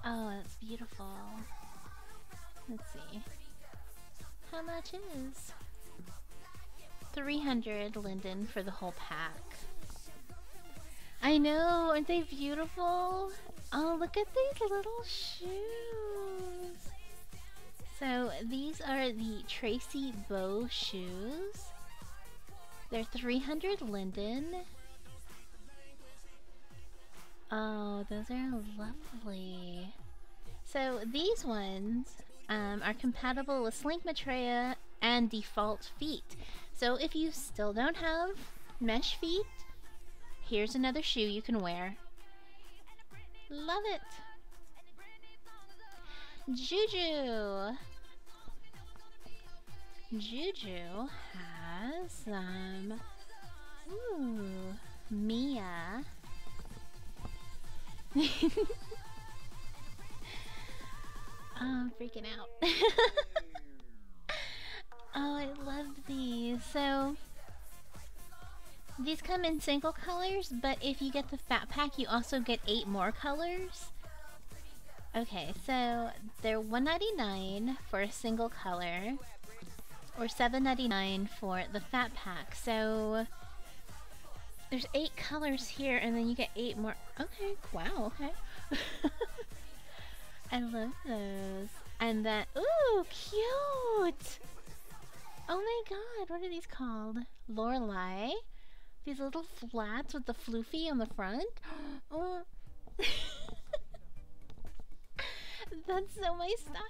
Oh, that's beautiful. Let's see. How much is? 300 linden for the whole pack. I know, aren't they beautiful? Oh, look at these little shoes. So these are the Tracy Bow shoes. They're 300 linden. Oh, those are lovely. So these ones um, are compatible with Slink Maitreya and default feet. So if you still don't have mesh feet, here's another shoe you can wear. Love it! Juju! Juju has some... Ooh, Mia. I'm (laughs) ah, freaking out. (laughs) oh, I love these. So, these come in single colors, but if you get the fat pack, you also get eight more colors. Okay, so they're $1.99 for a single color, or $7.99 for the fat pack. So there's eight colors here, and then you get eight more. Okay, wow, okay. (laughs) I love those. And then, ooh, cute! Oh my god, what are these called? Lorelei. These little flats with the floofy on the front. (gasps) oh. (laughs) That's so my style.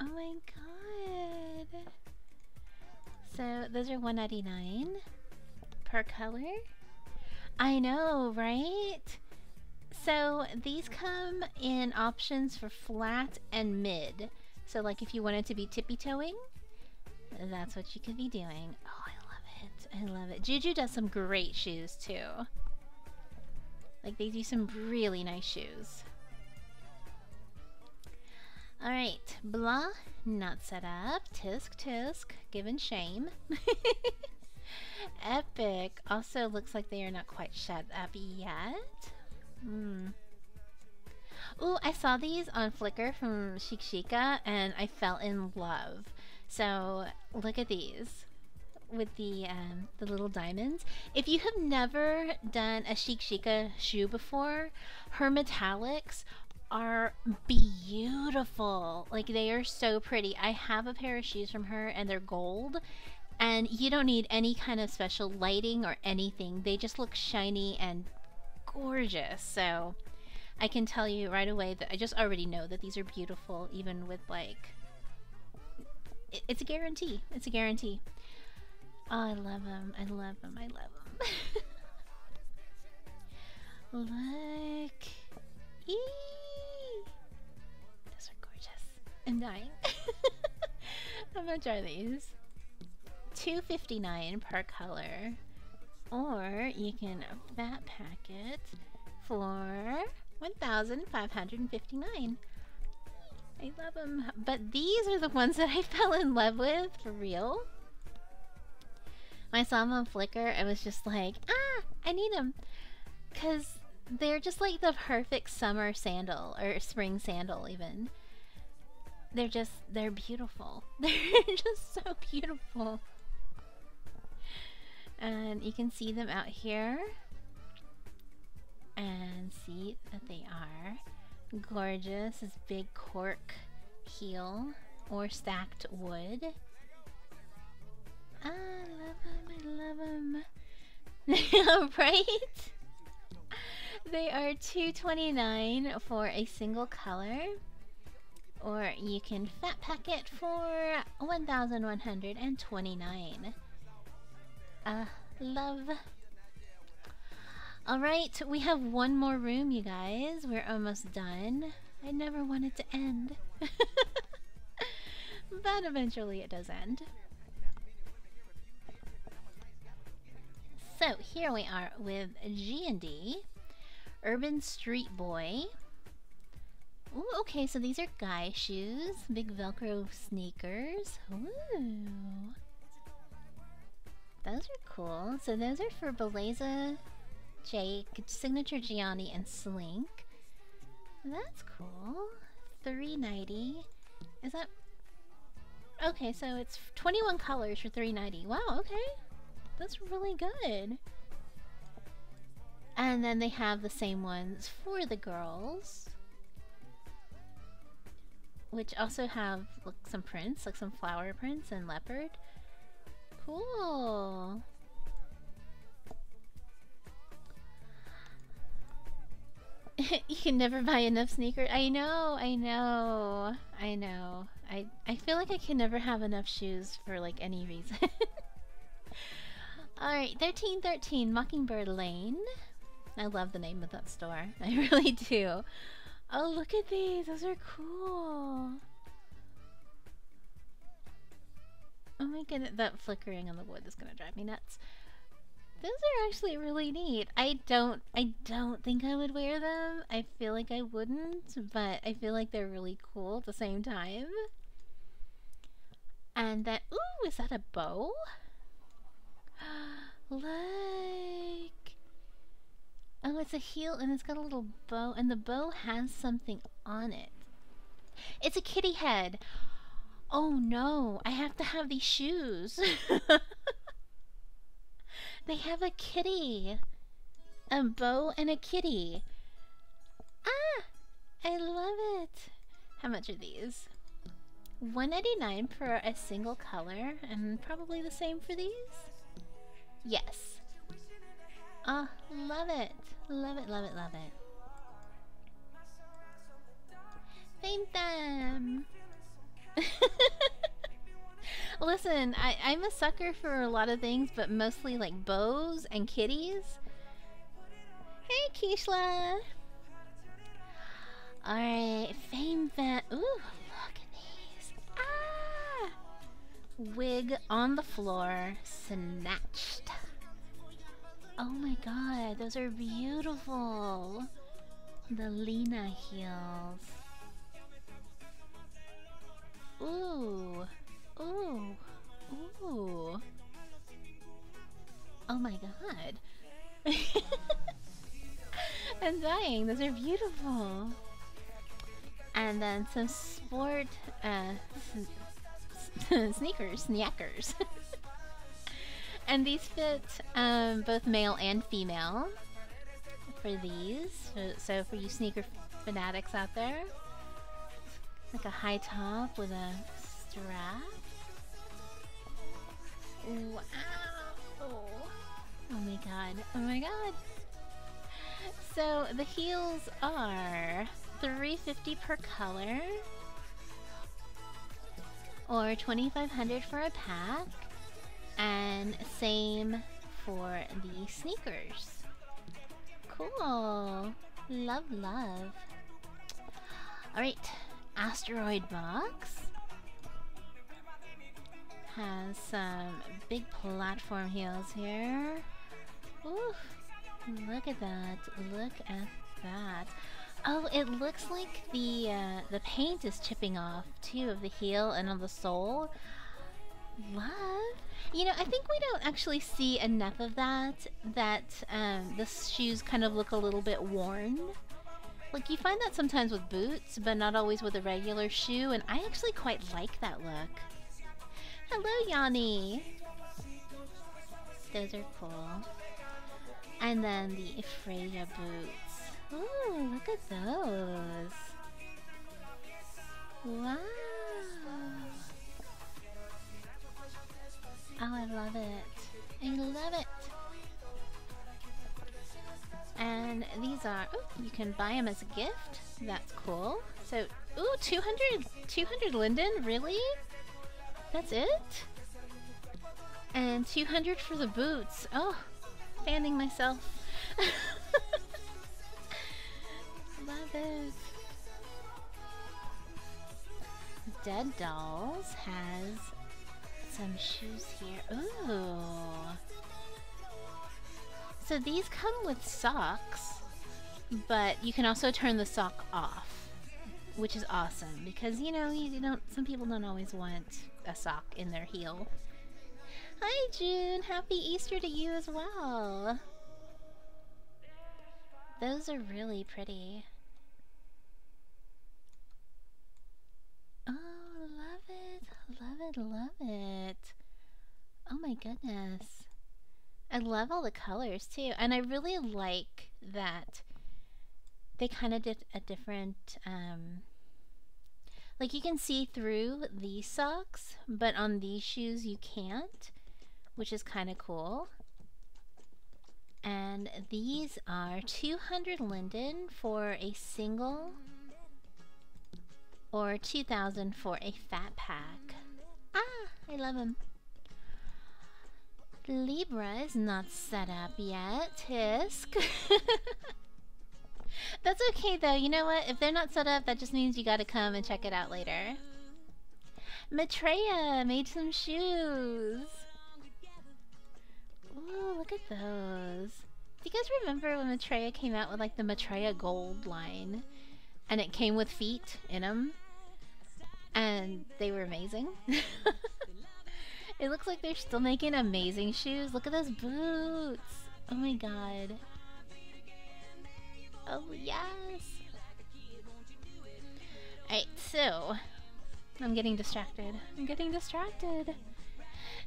Oh my god. So those are 199 per color. I know, right? So these come in options for flat and mid. So like if you wanted to be tippy toeing, that's what you could be doing. Oh, I love it. I love it. Juju does some great shoes too. Like they do some really nice shoes. Alright, blah, not set up. Tisk tisk, given shame. (laughs) Epic also looks like they are not quite shut up yet. Hmm. Ooh, I saw these on Flickr from Chic Chica and I fell in love. So look at these with the um, the little diamonds. If you have never done a Chic Chica shoe before, her metallics are beautiful. Like they are so pretty. I have a pair of shoes from her and they're gold and you don't need any kind of special lighting or anything. They just look shiny and gorgeous. So I can tell you right away that I just already know that these are beautiful even with like it's a guarantee. It's a guarantee. Oh, I love them. I love them. I love them. (laughs) Look. Eee! Those are gorgeous. I'm dying. (laughs) How much are these? 259 per color. Or you can fat pack it for 1559 I love them. But these are the ones that I (laughs) fell in love with, for real. When I saw them on Flickr, I was just like, ah, I need them. Because they're just like the perfect summer sandal, or spring sandal even. They're just, they're beautiful. (laughs) They're just so beautiful. And you can see them out here. And see that they are gorgeous. This big cork heel or stacked wood. I love them, I love them. (laughs) right? They are 229 for a single color. Or you can fat pack it for 1129. Uh, love. Alright, we have one more room, you guys. We're almost done. I never wanted to end. (laughs) but eventually it does end. So here we are with G&D, Urban Street Boy. Ooh, okay, so these are guy shoes, big Velcro sneakers. Ooh. Those are cool. So those are for Belleza, Jake, Signature Gianni, and Slink. That's cool. 390. Is that... Okay, so it's 21 colors for 390. Wow, okay. That's really good. And then they have the same ones for the girls. Which also have like, some prints, like some flower prints and leopard. Cool. (laughs) you can never buy enough sneakers. I know, I know, I know. I I feel like I can never have enough shoes for like any reason. (laughs) Alright, 1313 Mockingbird Lane. I love the name of that store. (laughs) I really do. Oh, look at these. Those are cool. Oh my goodness, that flickering on the wood is gonna drive me nuts. Those are actually really neat. I don't I don't think I would wear them. I feel like I wouldn't, but I feel like they're really cool at the same time. And then ooh, is that a bow? (gasps) Look. Oh, it's a heel and it's got a little bow and the bow has something on it. It's a kitty head. Oh no, I have to have these shoes. (laughs) they have a kitty. A bow and a kitty. Ah! I love it. How much are these? 199 for a single color and probably the same for these? Yes. Ah, oh, love it. Love it, love it, love it. Paint them! (laughs) Listen, I, I'm a sucker for a lot of things, but mostly like bows and kitties. Hey, Kishla! Alright, Fame Van. Ooh, look at these. Ah! Wig on the floor, snatched. Oh my god, those are beautiful. The Lena heels. Ooh. Ooh. Ooh. Oh my god. (laughs) I'm dying. Those are beautiful. And then some sport uh, sneakers. (laughs) And these fit um, both male and female for these. So, so for you sneaker fanatics out there, like a high top with a strap. Wow. Oh my god. Oh my god. So the heels are 350 per color or 2500 for a pack. And same for the sneakers. Cool. Love, love. Alright, Asteroid Box. Has some big platform heels here. Ooh, look at that. Look at that. Oh, it looks like the uh, the paint is chipping off too of the heel and on the sole. Love. You know, I think we don't actually see enough of that, that um, the shoes kind of look a little bit worn. Like, you find that sometimes with boots, but not always with a regular shoe, and I actually quite like that look. Hello, Yanni! Those are cool. And then the Freya boots. Ooh, look at those. Wow. Oh, I love it. I love it. And these are, oh, you can buy them as a gift. That's cool. So, ooh, 200, 200 linden? Really? That's it? And 200 for the boots. Oh, fanning myself. (laughs) Love it. Dead Dolls has some shoes here. Ooh. So these come with socks, but you can also turn the sock off, which is awesome because you know you don't. Some people don't always want a sock in their heel. Hi June, happy Easter to you as well. Those are really pretty. Oh, love it, love it, love it. Oh my goodness. I love all the colors too, and I really like that they kind of did a different, um, like you can see through these socks, but on these shoes you can't, which is kind of cool. And these are 200 linden for a single or 2000 for a fat pack. Ah, I love them. Libra is not set up yet, Tisk. (laughs) That's okay though, you know what? If they're not set up, that just means you gotta come and check it out later. Maitreya made some shoes. Ooh, look at those. Do you guys remember when Maitreya came out with like the Maitreya Gold line? And it came with feet in them? And they were amazing. (laughs) It looks like they're still making amazing shoes. Look at those boots. Oh my god. Oh, yes. Alright, so. I'm getting distracted. I'm getting distracted.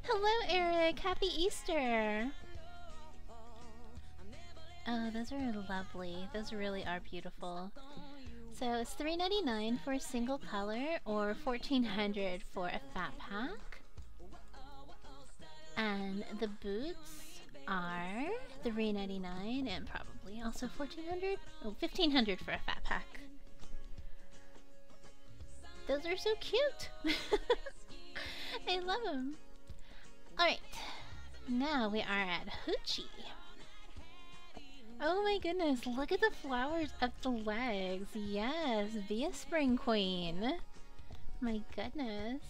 Hello, Eric. Happy Easter. Oh, those are lovely. Those really are beautiful. So it's $3.99 for a single color or 1,400 for a fat pack. And the boots are $3.99 and probably also $1,400? Oh, 1,500 for a fat pack. Those are so cute! (laughs) I love them. Alright, now we are at Hoochie. Oh my goodness, look at the flowers up the legs. Yes, be a spring queen. My goodness.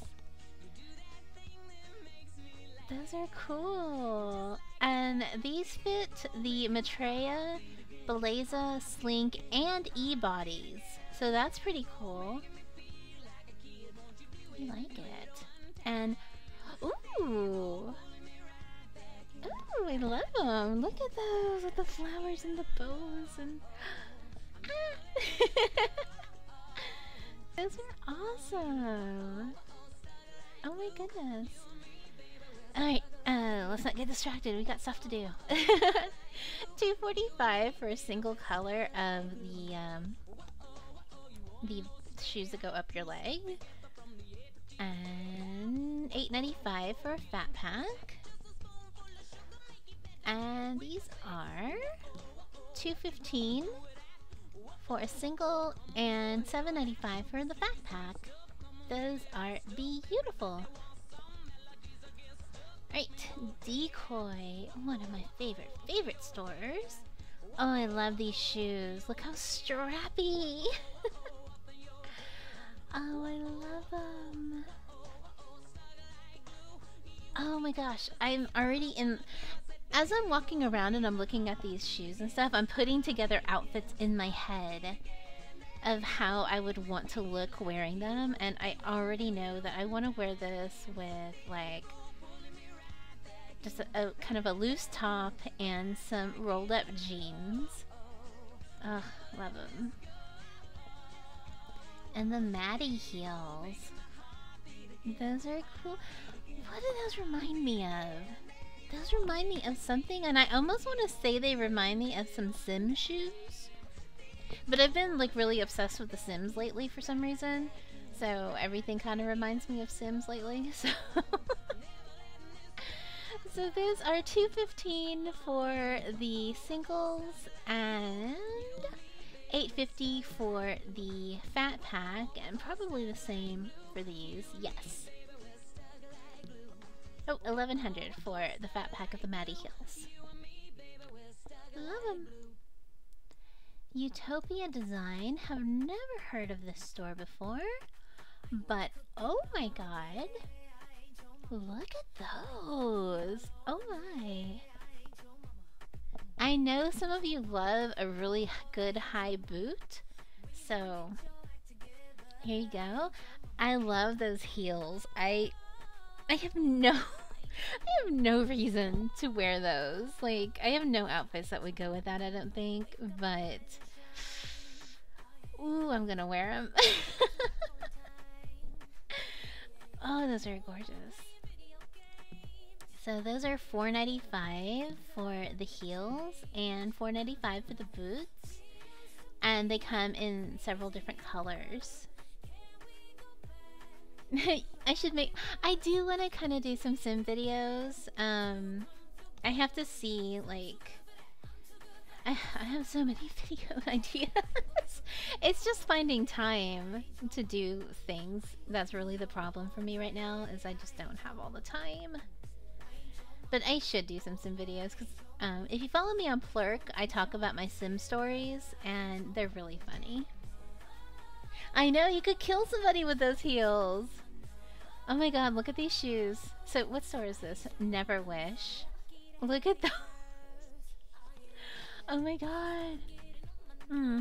Those are cool. And these fit the Maitreya, Belleza, Slink, and E-bodies. So that's pretty cool. I like it. And, ooh! Ooh, I love them. Look at those with the flowers and the bows and... (laughs) those are awesome. Oh my goodness. Alright, uh, let's not get distracted. We got stuff to do. (laughs) 245 for a single color of the, um, the shoes that go up your leg. And 8.95 for a fat pack. And these are 215 for a single and 7.95 for the fat pack. Those are beautiful. Right, Decoy, one of my favorite, favorite stores. Oh, I love these shoes. Look how strappy. (laughs) oh, I love them. Oh my gosh, I'm already in... As I'm walking around and I'm looking at these shoes and stuff, I'm putting together outfits in my head of how I would want to look wearing them. And I already know that I want to wear this with, like, just a, a, kind of a loose top and some rolled up jeans. Ugh, love them. And the Maddie heels. Those are cool. What do those remind me of? those remind me of something, and I almost want to say they remind me of some Sim shoes. But I've been like really obsessed with The Sims lately for some reason, so everything kind of reminds me of Sims lately. (laughs) So, so those are 215 for the singles and 850 for the fat pack, and probably the same for these. Yes. Oh, 1100 for the fat pack of the Maddie Hills. Love them. Utopia Design. Have never heard of this store before. But, oh my god. Look at those. Oh my. I know some of you love a really good high boot. So, here you go. I love those heels. I I have no (laughs) I have no reason to wear those. Like, I have no outfits that would go with that, I don't think. But, ooh, I'm gonna wear them. (laughs) oh, those are gorgeous. So those are $4.95 for the heels and $4.95 for the boots. And they come in several different colors. (laughs) I should make. I do want to kind of do some sim videos. Um, I have to see like. I, I have so many (laughs) video ideas. it's just finding time to do things. That's really the problem for me right now. Is I just don't have all the time. But I should do some sim videos because um, if you follow me on Plurk, I talk about my sim stories and they're really funny. I know, you could kill somebody with those heels. Oh my god, look at these shoes. So, what store is this? Never Wish. Look at (laughs) those. Oh my god. Hmm.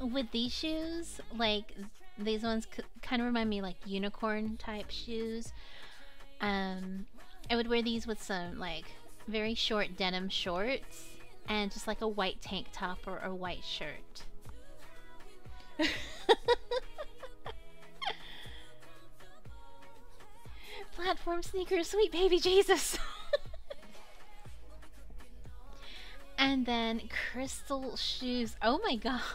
With these shoes, like, these ones kind of remind me like unicorn type shoes. Um, I would wear these with some like very short denim shorts and just like a white tank top or a white shirt. (laughs) Platform sneakers, sweet baby Jesus. (laughs) and then crystal shoes. Oh my god. (laughs)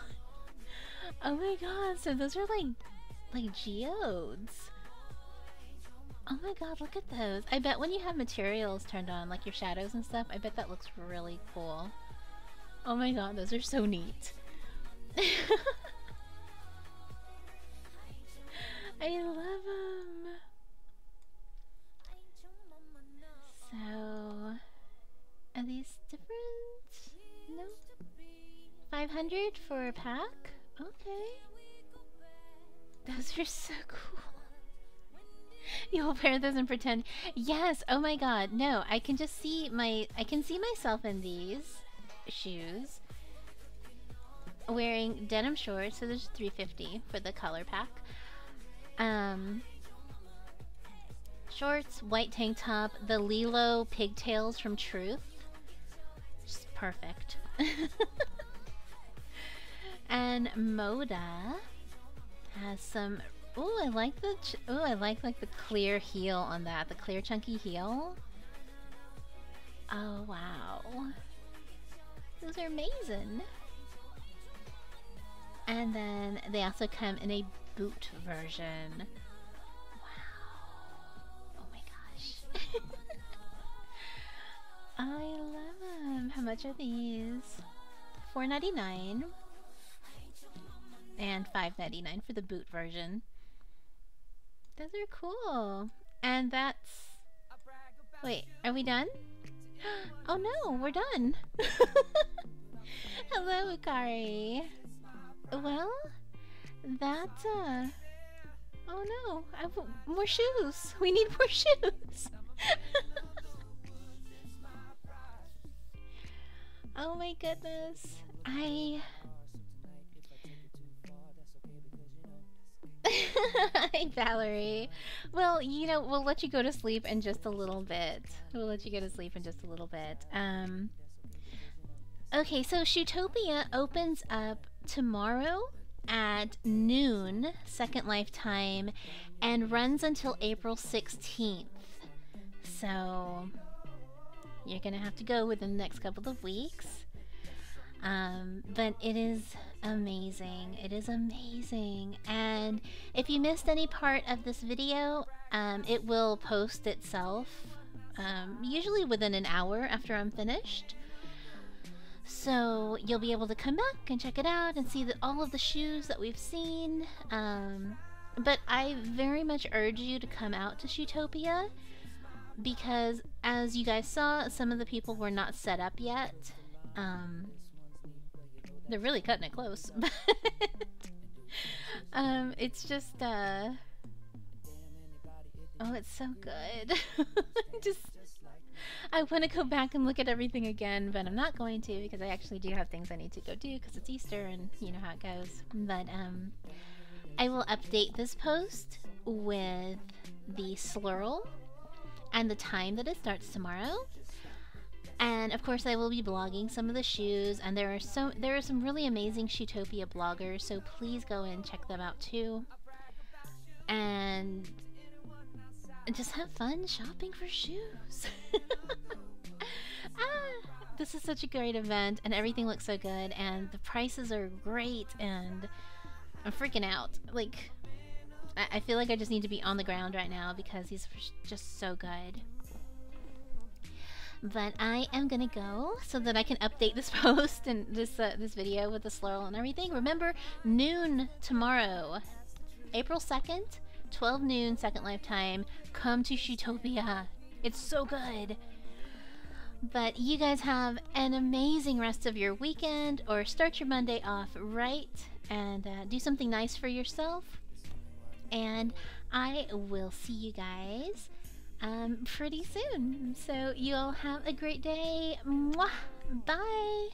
Oh my god. So those are like like geodes. Oh my god, look at those. I bet when you have materials turned on, like your shadows and stuff, I bet that looks really cool. Oh my god, those are so neat. (laughs) I love them. So, are these different? No. 500 for a pack? Okay. Those are so cool. (laughs) You'll wear those and pretend. Yes. Oh my god. No, I can just see my. I can see myself in these shoes. Wearing denim shorts. So there's 350 for the color pack. Um. Shorts, white tank top, the Lilo pigtails from Truth. Just perfect. (laughs) and Moda has some Oh, I like the oh, I like like the clear heel on that, the clear chunky heel. Oh wow, those are amazing. And then they also come in a boot version. Wow. Oh my gosh. (laughs) I love them. How much are these? Four ninety nine and five ninety nine for the boot version. Those are cool. And that's... Wait, are we done? (gasps) Oh no, we're done. (laughs) Hello, Ukari. Well, that, uh... Oh no, I have more shoes. (laughs) We need more shoes. (laughs) oh my goodness. I... (laughs) Hi, Valerie. Well, you know, we'll let you go to sleep in just a little bit. We'll let you go to sleep in just a little bit. Um, okay, so Shoetopia opens up tomorrow at noon, Second Life time, and runs until April 16th. So you're gonna have to go within the next couple of weeks. Um, but it is amazing. It is amazing. And if you missed any part of this video, um, it will post itself, um, usually within an hour after I'm finished. So you'll be able to come back and check it out and see that all of the shoes that we've seen. Um, but I very much urge you to come out to Shoetopia because as you guys saw, some of the people were not set up yet. Um, they're really cutting it close. (laughs) um, it's just, uh... Oh, it's so good. (laughs) just... I want to go back and look at everything again, but I'm not going to because I actually do have things I need to go do because it's Easter and you know how it goes. But, um... I will update this post with the slurl and the time that it starts tomorrow. And of course, I will be blogging some of the shoes, and there are so there are some really amazing Shoetopia bloggers, so please go and check them out too. And just have fun shopping for shoes. (laughs) ah, this is such a great event, and everything looks so good, and the prices are great, and I'm freaking out. Like, I, I feel like I just need to be on the ground right now because are just so good. But I am gonna go so that I can update this (laughs) post and this uh, this video with the slurl and everything. Remember, noon tomorrow, April 2nd, 12 noon, Second Lifetime. Come to Shoetopia. It's so good. But you guys have an amazing rest of your weekend or start your Monday off right and uh, do something nice for yourself. And I will see you guys um, pretty soon. So you all have a great day. Mwah! Bye!